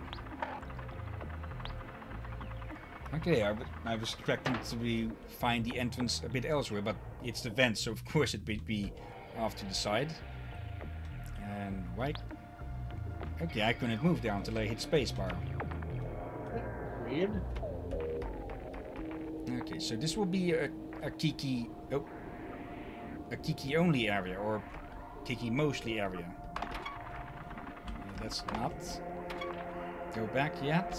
Okay, i was expecting to be find the entrance a bit elsewhere, but it's the vent, so of course it would be off to the side. And right. Okay, I couldn't move down until I hit spacebar. Weird. Okay, so this will be a, a Kiki. Oh, a Kiki only area or Kiki mostly area. Let's not. Go back yet.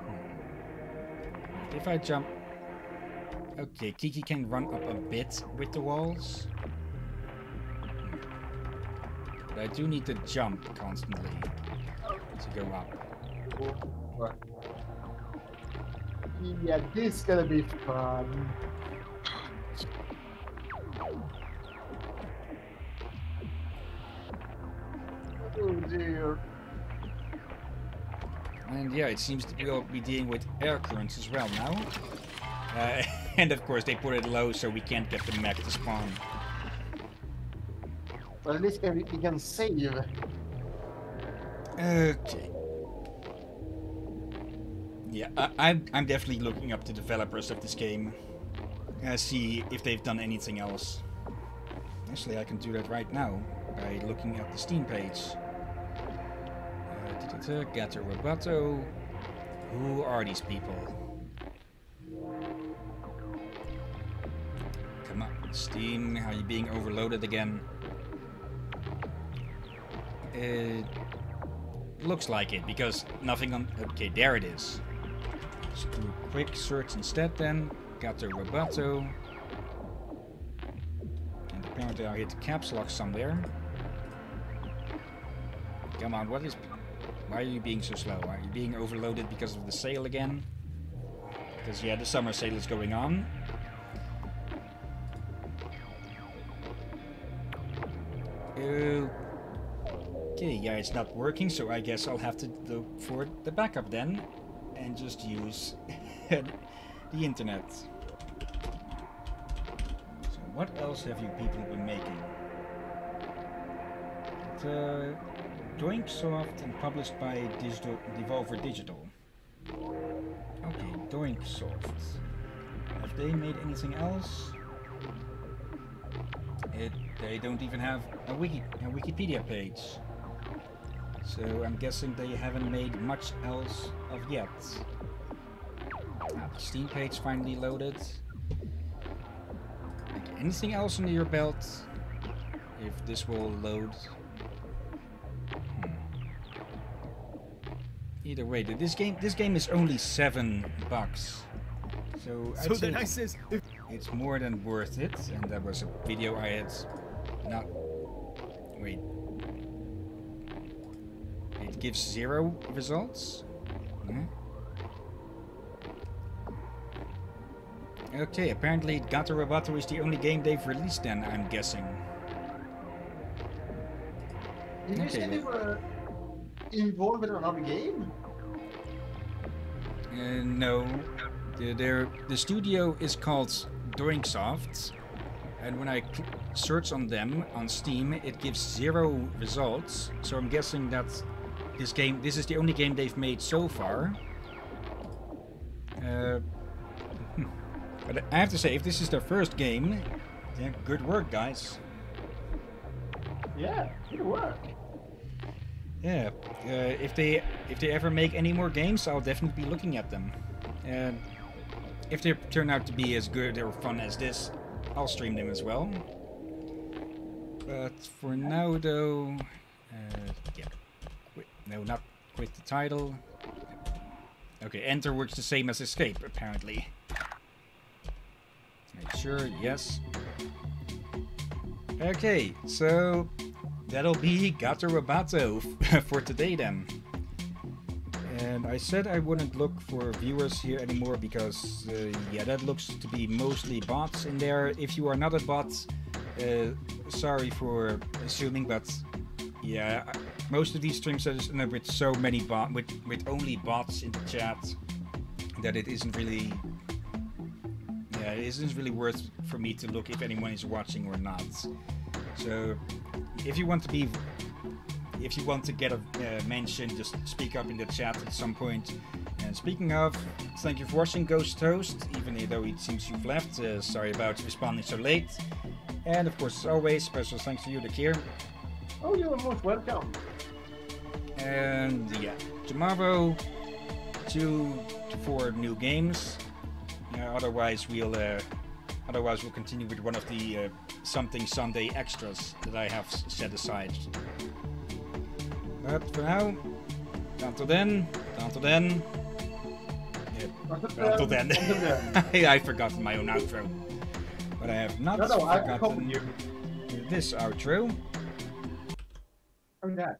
Hmm. If I jump. Okay, Kiki can run up a bit with the walls. But I do need to jump constantly to go up. Yeah, this is gonna be fun. Oh dear. And yeah, it seems that we'll be dealing with air currents as well now. Uh, and of course they put it low so we can't get the mech to spawn. But at least we can save. Okay. Yeah, I, I'm, I'm definitely looking up the developers of this game. Uh, see if they've done anything else. Actually, I can do that right now by looking at the Steam page. Gato Roboto. Who are these people? Come on, Steam, are you being overloaded again? It looks like it, because nothing on... Okay, there it is. Let's do a quick search instead then. Gato Roboto. And apparently I hit the caps lock somewhere. Come on, what is... Why are you being so slow? Are you being overloaded because of the sale again? Because yeah, the summer sale is going on. Okay, yeah, it's not working, so I guess I'll have to look for the backup then. And just use the internet. So what else have you people been making? The Doinksoft and published by Digital Devolver Digital. Okay, Doinksoft. Have they made anything else? It, they don't even have a wiki a Wikipedia page. So I'm guessing they haven't made much else of yet. Ah, the Steam page finally loaded. Anything else under your belt? If this will load. Either way, this game this game is only seven bucks. So, So say then I says, it's more than worth it, and that was a video I had not. Wait. It gives zero results? Hmm? Okay, apparently Gato Roboto is the only game they've released then, I'm guessing. Did you Okay, say they were involved in another game? Uh, no. The, the studio is called Doinksoft, and when I search on them on Steam, it gives zero results. So I'm guessing that this game, this is the only game they've made so far. Uh, but I have to say, if this is their first game, yeah, good work, guys. Yeah, good work. Yeah, uh, if they if they ever make any more games, I'll definitely be looking at them. And if they turn out to be as good or fun as this, I'll stream them as well. But for now, though, uh, yeah, quit, no, not quit the title. Okay, enter works the same as escape, apparently. Make sure, yes. Okay, so that'll be Gato Robato for today then. And I said I wouldn't look for viewers here anymore because, uh, yeah, that looks to be mostly bots in there. If you are not a bot, uh, sorry for assuming, but yeah, most of these streams are end up with so many bots, with with only bots in the chat that it isn't really yeah, it isn't really worth for me to look if anyone is watching or not. So, if you want to be, if you want to get a uh, mention, just speak up in the chat at some point. And speaking of, thank you for watching Ghost Toast, even though it seems you've left. Uh, sorry about responding so late. And of course, as always, special thanks to you, Drakir. Oh, you're most welcome. And yeah, tomorrow, two to four new games. Uh, otherwise, we'll uh, otherwise we'll continue with one of the uh, something Sunday extras that I have set aside. But for now, until then, until then, it. Until then. I forgot my own outro. But I have not No, no, forgotten you. this outro. Oh, that.